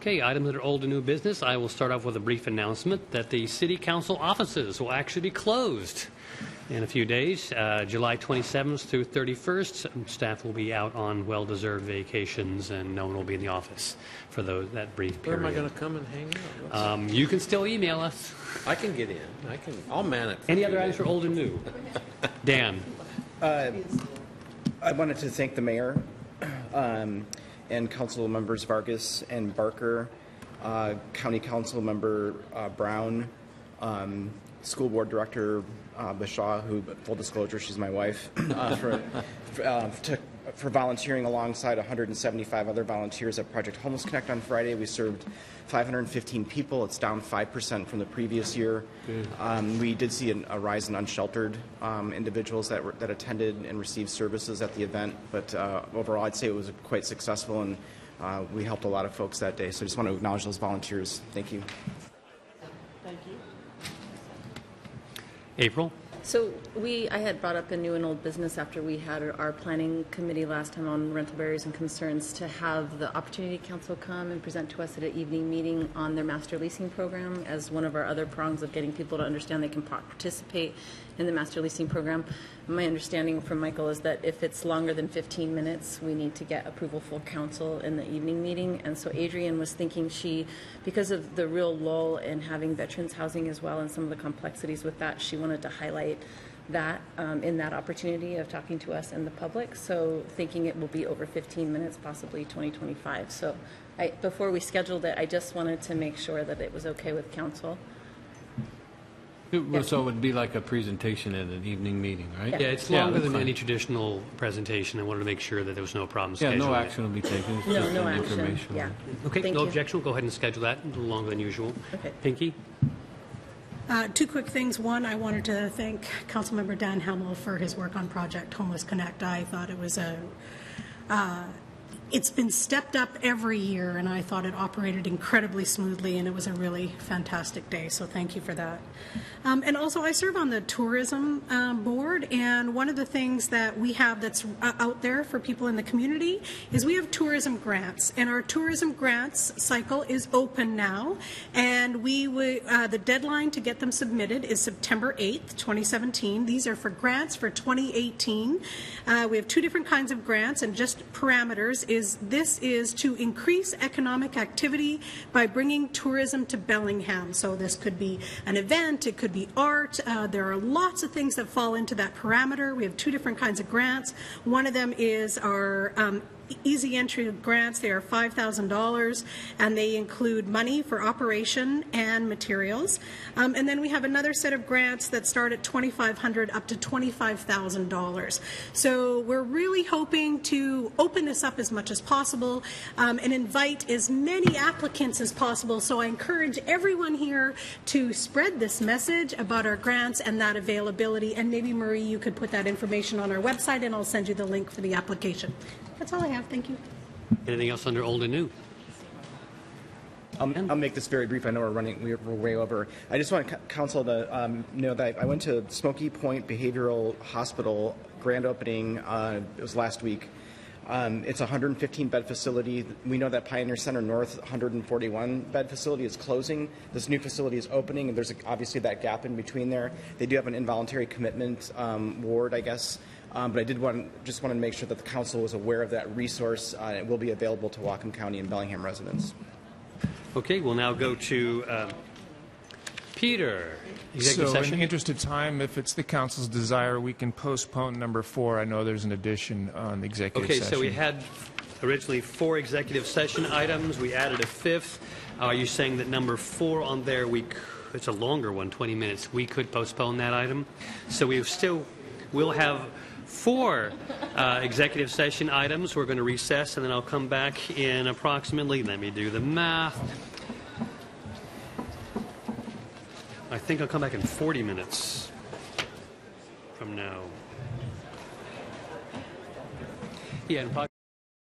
Okay, items that are old and new business. I will start off with a brief announcement that the city council offices will actually be closed in a few days, uh, July 27th through 31st. Staff will be out on well-deserved vacations, and no one will be in the office for those, that brief period. Where period. am I going to come and hang out? Um, you can still email us. I can get in. I can. I'll man it. Any other items for old and new? Dan? I wanted to thank the mayor um, and council members Vargas and Barker, uh, county council member uh, Brown, um, school board director uh, Bashaw, who, full disclosure, she's my wife, uh, for, for, uh, to, for volunteering alongside 175 other volunteers at Project Homeless Connect on Friday. We served 515 people. It's down 5% from the previous year. Um, we did see an, a rise in unsheltered um, individuals that, were, that attended and received services at the event, but uh, overall, I'd say it was quite successful, and uh, we helped a lot of folks that day. So I just want to acknowledge those volunteers. Thank you. Thank you. April? So we, I had brought up a new and old business after we had our planning committee last time on rental barriers and concerns to have the Opportunity Council come and present to us at an evening meeting on their master leasing program as one of our other prongs of getting people to understand they can participate in the master leasing program. My understanding from Michael is that if it's longer than 15 minutes, we need to get approval full council in the evening meeting. And so Adrian was thinking she, because of the real lull in having veterans housing as well and some of the complexities with that, she wanted to highlight that um, in that opportunity of talking to us and the public. So thinking it will be over 15 minutes, possibly 2025. So I, before we scheduled it, I just wanted to make sure that it was okay with council. It So it would be like a presentation at an evening meeting, right? Yeah, it's Yeah, longer that's than fine. any traditional presentation. I wanted to make sure that there was no problem Yeah, scheduling no it. action will be taken. It's No, just no an action. informational. Yeah. Okay, Thank no you. objection. We'll go ahead and schedule that a little longer than usual. Okay. Pinky? Uh, Two quick things. One, I wanted to thank Councilmember Dan Hammill for his work on Project Homeless Connect. I thought it was a, uh, it's been stepped up every year, and I thought it operated incredibly smoothly, and it was a really fantastic day, so thank you for that. Um, And also, I serve on the Tourism um, Board, and one of the things that we have that's uh, out there for people in the community is we have tourism grants, and our tourism grants cycle is open now, and we, uh, the deadline to get them submitted is September 8th, 2017. These are for grants for 2018. Uh, We have two different kinds of grants, and just parameters is, this is to increase economic activity by bringing tourism to Bellingham. So this could be an event, it could be art, uh, there are lots of things that fall into that parameter. We have two different kinds of grants. One of them is our um, easy entry grants. They are $5,000, and they include money for operation and materials. Um, and then we have another set of grants that start at $2,500 up to $25,000. So we're really hoping to open this up as much as possible um, and invite as many applicants as possible. So I encourage everyone here to spread this message about our grants and that availability. And maybe, Marie, you could put that information on our website, and I'll send you the link for the application. That's all I have. Thank you. Anything else under old and new? I'll, I'll make this very brief. I know we're running, we're we're way over. I just want co- council to um, know that I went to Smoky Point Behavioral Hospital grand opening. Uh, it was last week. Um, it's a 115 bed facility. We know that Pioneer Center North 141 bed facility is closing. This new facility is opening, and there's obviously that gap in between there. They do have an involuntary commitment um, ward, I guess. Um, but I did want just want to make sure that the council was aware of that resource. Uh, it will be available to Whatcom County and Bellingham residents. Okay, we'll now go to um, Peter. Executive so, in the interest of time, if it's the council's desire, we can postpone number four. I know there's an addition on the executive Okay, session. Okay, so we had originally four executive session items. We added a fifth. Are you saying that number four on there, we, c- it's a longer one, 20 minutes, we could postpone that item? So we still, we'll have four uh, executive session items. We're going to recess, and then I'll come back in approximately, let me do the math. I think I'll come back in 40 minutes from now. Yeah,